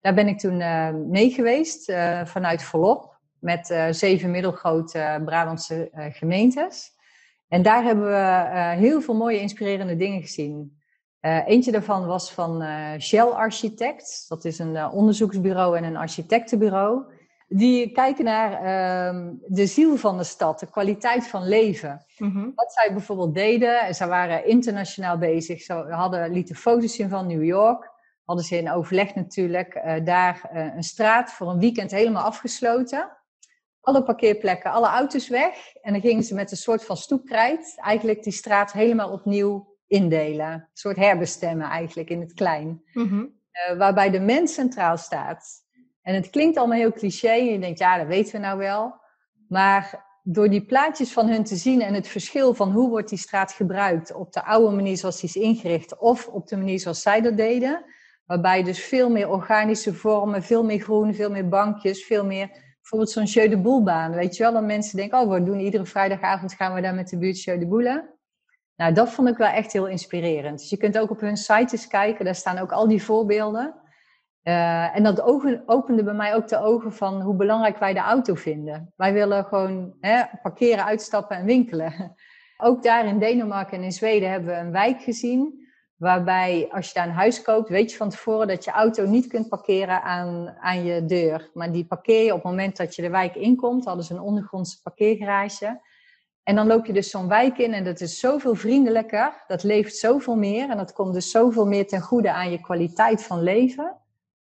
Daar ben ik toen uh, mee geweest uh, vanuit Volop met zeven middelgrote Brabantse gemeentes. En daar hebben we uh, heel veel mooie inspirerende dingen gezien. Uh, eentje daarvan was van uh, Shell Architects. Dat is een onderzoeksbureau en een architectenbureau. Die kijken naar ehm, de ziel van de stad, de kwaliteit van leven. Mm-hmm. Wat zij bijvoorbeeld deden, ze waren internationaal bezig. Ze hadden, lieten foto's zien van New York. Hadden ze in overleg natuurlijk daar een straat voor een weekend helemaal afgesloten alle parkeerplekken, alle auto's weg. En dan gingen ze met een soort van stoepkrijt eigenlijk die straat helemaal opnieuw indelen. Een soort herbestemmen eigenlijk in het klein. Mhm. Eh, waarbij de mens centraal staat. En het klinkt allemaal heel cliché. En je denkt, ja, dat weten we nou wel. Maar door die plaatjes van hun te zien en het verschil van hoe wordt die straat gebruikt op de oude manier zoals die is ingericht of op de manier zoals zij dat deden. Waarbij dus veel meer organische vormen, veel meer groen, veel meer bankjes, veel meer bijvoorbeeld zo'n Jeu de Boelbaan. Weet je wel, dan mensen denken, oh, we doen iedere vrijdagavond gaan we daar met de buurt de Boelen. Nou, dat vond ik wel echt heel inspirerend. Dus je kunt ook op hun site eens kijken, daar staan ook al die voorbeelden. Uh, en dat opende bij mij ook de ogen van hoe belangrijk wij de auto vinden. Wij willen gewoon hè, parkeren, uitstappen en winkelen. Ook daar in Denemarken en in Zweden hebben we een wijk gezien Waarbij als je daar een huis koopt, weet je van tevoren dat je auto niet kunt parkeren aan, aan je deur. Maar die parkeer je op het moment dat je de wijk inkomt. Hadden ze een ondergrondse parkeergarage. En dan loop je dus zo'n wijk in en dat is zoveel vriendelijker. Dat leeft zoveel meer en dat komt dus zoveel meer ten goede aan je kwaliteit van leven.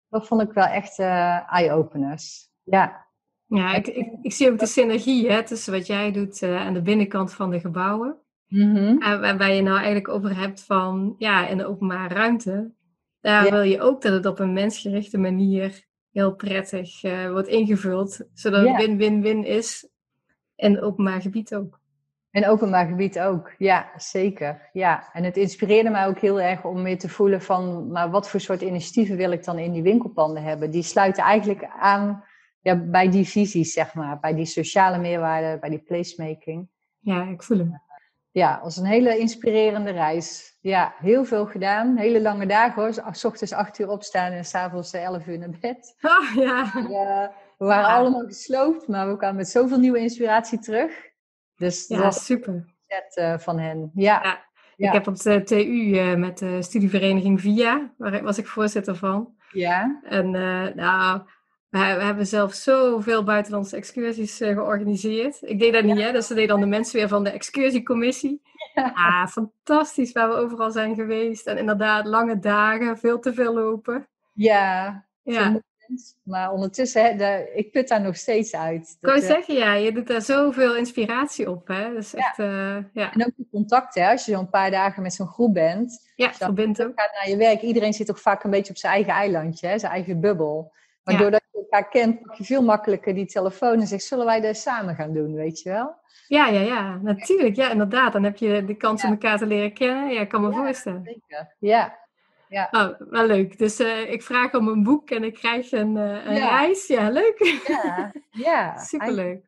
Dat vond ik wel echt uh, eye-openers. Ja. Ja, ik, ik, ik, zie ook de synergie hè, tussen wat jij doet uh, aan de binnenkant van de gebouwen. Mm-hmm. En waar je nou eigenlijk over hebt van, ja, in de openbare ruimte. Daar wil je ook dat het op een mensgerichte manier heel prettig uh, wordt ingevuld. Zodat het win-win-win is. En openbaar gebied ook. En openbaar gebied ook, ja, zeker. Ja. En het inspireerde mij ook heel erg om meer te voelen van, maar wat voor soort initiatieven wil ik dan in die winkelpanden hebben? Die sluiten eigenlijk aan ja, bij die visies, zeg maar. Bij die sociale meerwaarde, bij die placemaking. Ja, ik voel hem ja, was een hele inspirerende reis. Ja, heel veel gedaan. Hele lange dagen hoor. S ochtends acht uur opstaan en s'avonds elf uur naar bed. Oh, ja. we waren allemaal gesloopt, maar we kwamen met zoveel nieuwe inspiratie terug. Dus ja, dat was super. Set, uh, van hen. Ja. ja. Ik heb op de TU uh, met de studievereniging VIA, waar was ik voorzitter van. Ja. En nou, we, hebben zelf zoveel buitenlandse excursies uh, georganiseerd. Ik deed dat niet, hè? Dus ze deden dan de mensen weer van de excursiecommissie. Ja. Ah, fantastisch waar we overal zijn geweest. En inderdaad, lange dagen, veel te veel lopen. Ja, ja. Maar ondertussen, hè, de, ik put daar nog steeds uit. Dat, eh, zeggen, ja, je doet daar zoveel inspiratie op, hè. Dat is echt, eh, ja, En ook de contacten, hè, als je zo'n paar dagen met zo'n groep bent. ja verbindt ook. gaat naar je werk. Iedereen zit toch vaak een beetje op zijn eigen eilandje, hè, zijn eigen bubbel. Maar Ja. doordat je elkaar kent, pak je veel makkelijker die telefoon en zegt, zullen wij dat samen gaan doen, weet je wel? Ja, ja, ja, natuurlijk. Ja, inderdaad. Dan heb je de kans om elkaar te leren kennen. Ja, ik kan me Ja. voorstellen. Zeker. Ja. Oh, wel leuk. Dus eh, ik vraag om een boek en ik krijg een, eh, een Ja. reis. Ja, leuk. Ja. ja. Superleuk.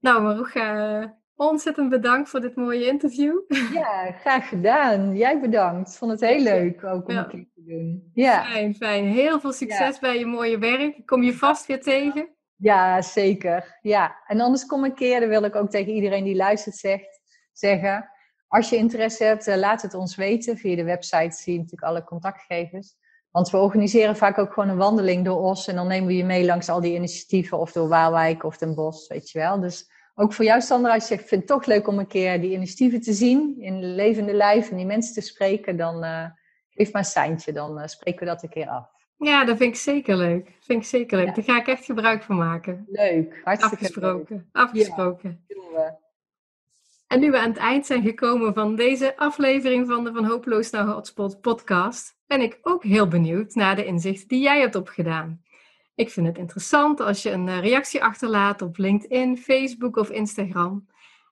Nou, Maroega, eh, ontzettend bedankt voor dit mooie interview. Ja, graag gedaan. Jij bedankt. Ik vond het heel leuk ook om Ja. een keer te doen. Ja. Fijn, fijn. Heel veel succes bij je mooie werk. Ik kom je vast weer tegen. ja, zeker. Ja. En anders kom een keer, dat wil ik ook tegen iedereen die luistert zegt, zeggen. Als je interesse hebt, eh, laat het ons weten. Via de website zie je natuurlijk alle contactgegevens. Want we organiseren vaak ook gewoon een wandeling door Os. En dan nemen we je mee langs al die initiatieven. Of door Waalwijk of Den Bosch, weet je wel. Dus ook voor jou, Sandra, als je zegt, vind het toch leuk om een keer die initiatieven te zien. In levende lijf en die mensen te spreken. Dan eh, geef maar een seintje. Dan eh, spreken we dat een keer af. Ja, dat vind ik zeker leuk. Vind ik zeker leuk. Ja. Daar ga ik echt gebruik van maken. Leuk. Hartstikke Afgesproken. Afgesproken. leuk. Doen we. En nu we aan het eind zijn gekomen van deze aflevering van de Van Hopeloos naar Hotspot podcast, ben ik ook heel benieuwd naar de inzichten die jij hebt opgedaan. Ik vind het interessant als je een eh, reactie achterlaat op LinkedIn, Facebook of Instagram.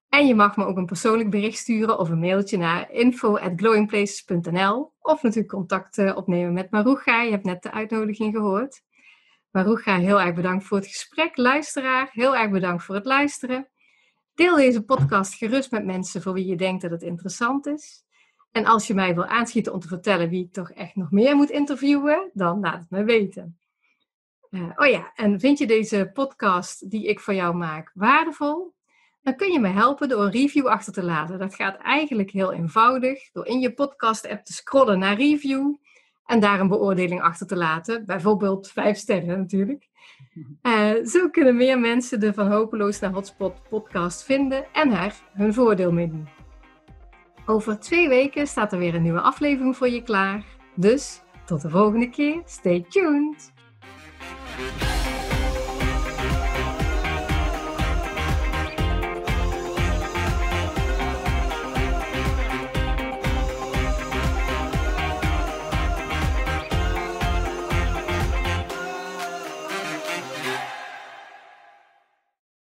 En je mag me ook een persoonlijk bericht sturen of een mailtje naar info@glowingplaces.nl of natuurlijk contact eh, opnemen met Maruga. Je hebt net de uitnodiging gehoord. Maruga, heel erg bedankt voor het gesprek. Luisteraar, heel erg bedankt voor het luisteren. Deel deze podcast gerust met mensen voor wie je denkt dat het interessant is. En als je mij wil aanschieten om te vertellen wie ik toch echt nog meer moet interviewen, dan laat het me weten. Eh, oh ja, en vind je deze podcast die ik voor jou maak waardevol? Dan kun je me helpen door een review achter te laten. Dat gaat eigenlijk heel eenvoudig door in je podcast-app te scrollen naar review en daar een beoordeling achter te laten. Bijvoorbeeld vijf sterren natuurlijk. Eh, zo kunnen meer mensen de Van Hopeloos naar Hotspot podcast vinden en er hun voordeel mee doen. Over twee weken staat er weer een nieuwe aflevering voor je klaar. Dus tot de volgende keer. Stay tuned! Thank you.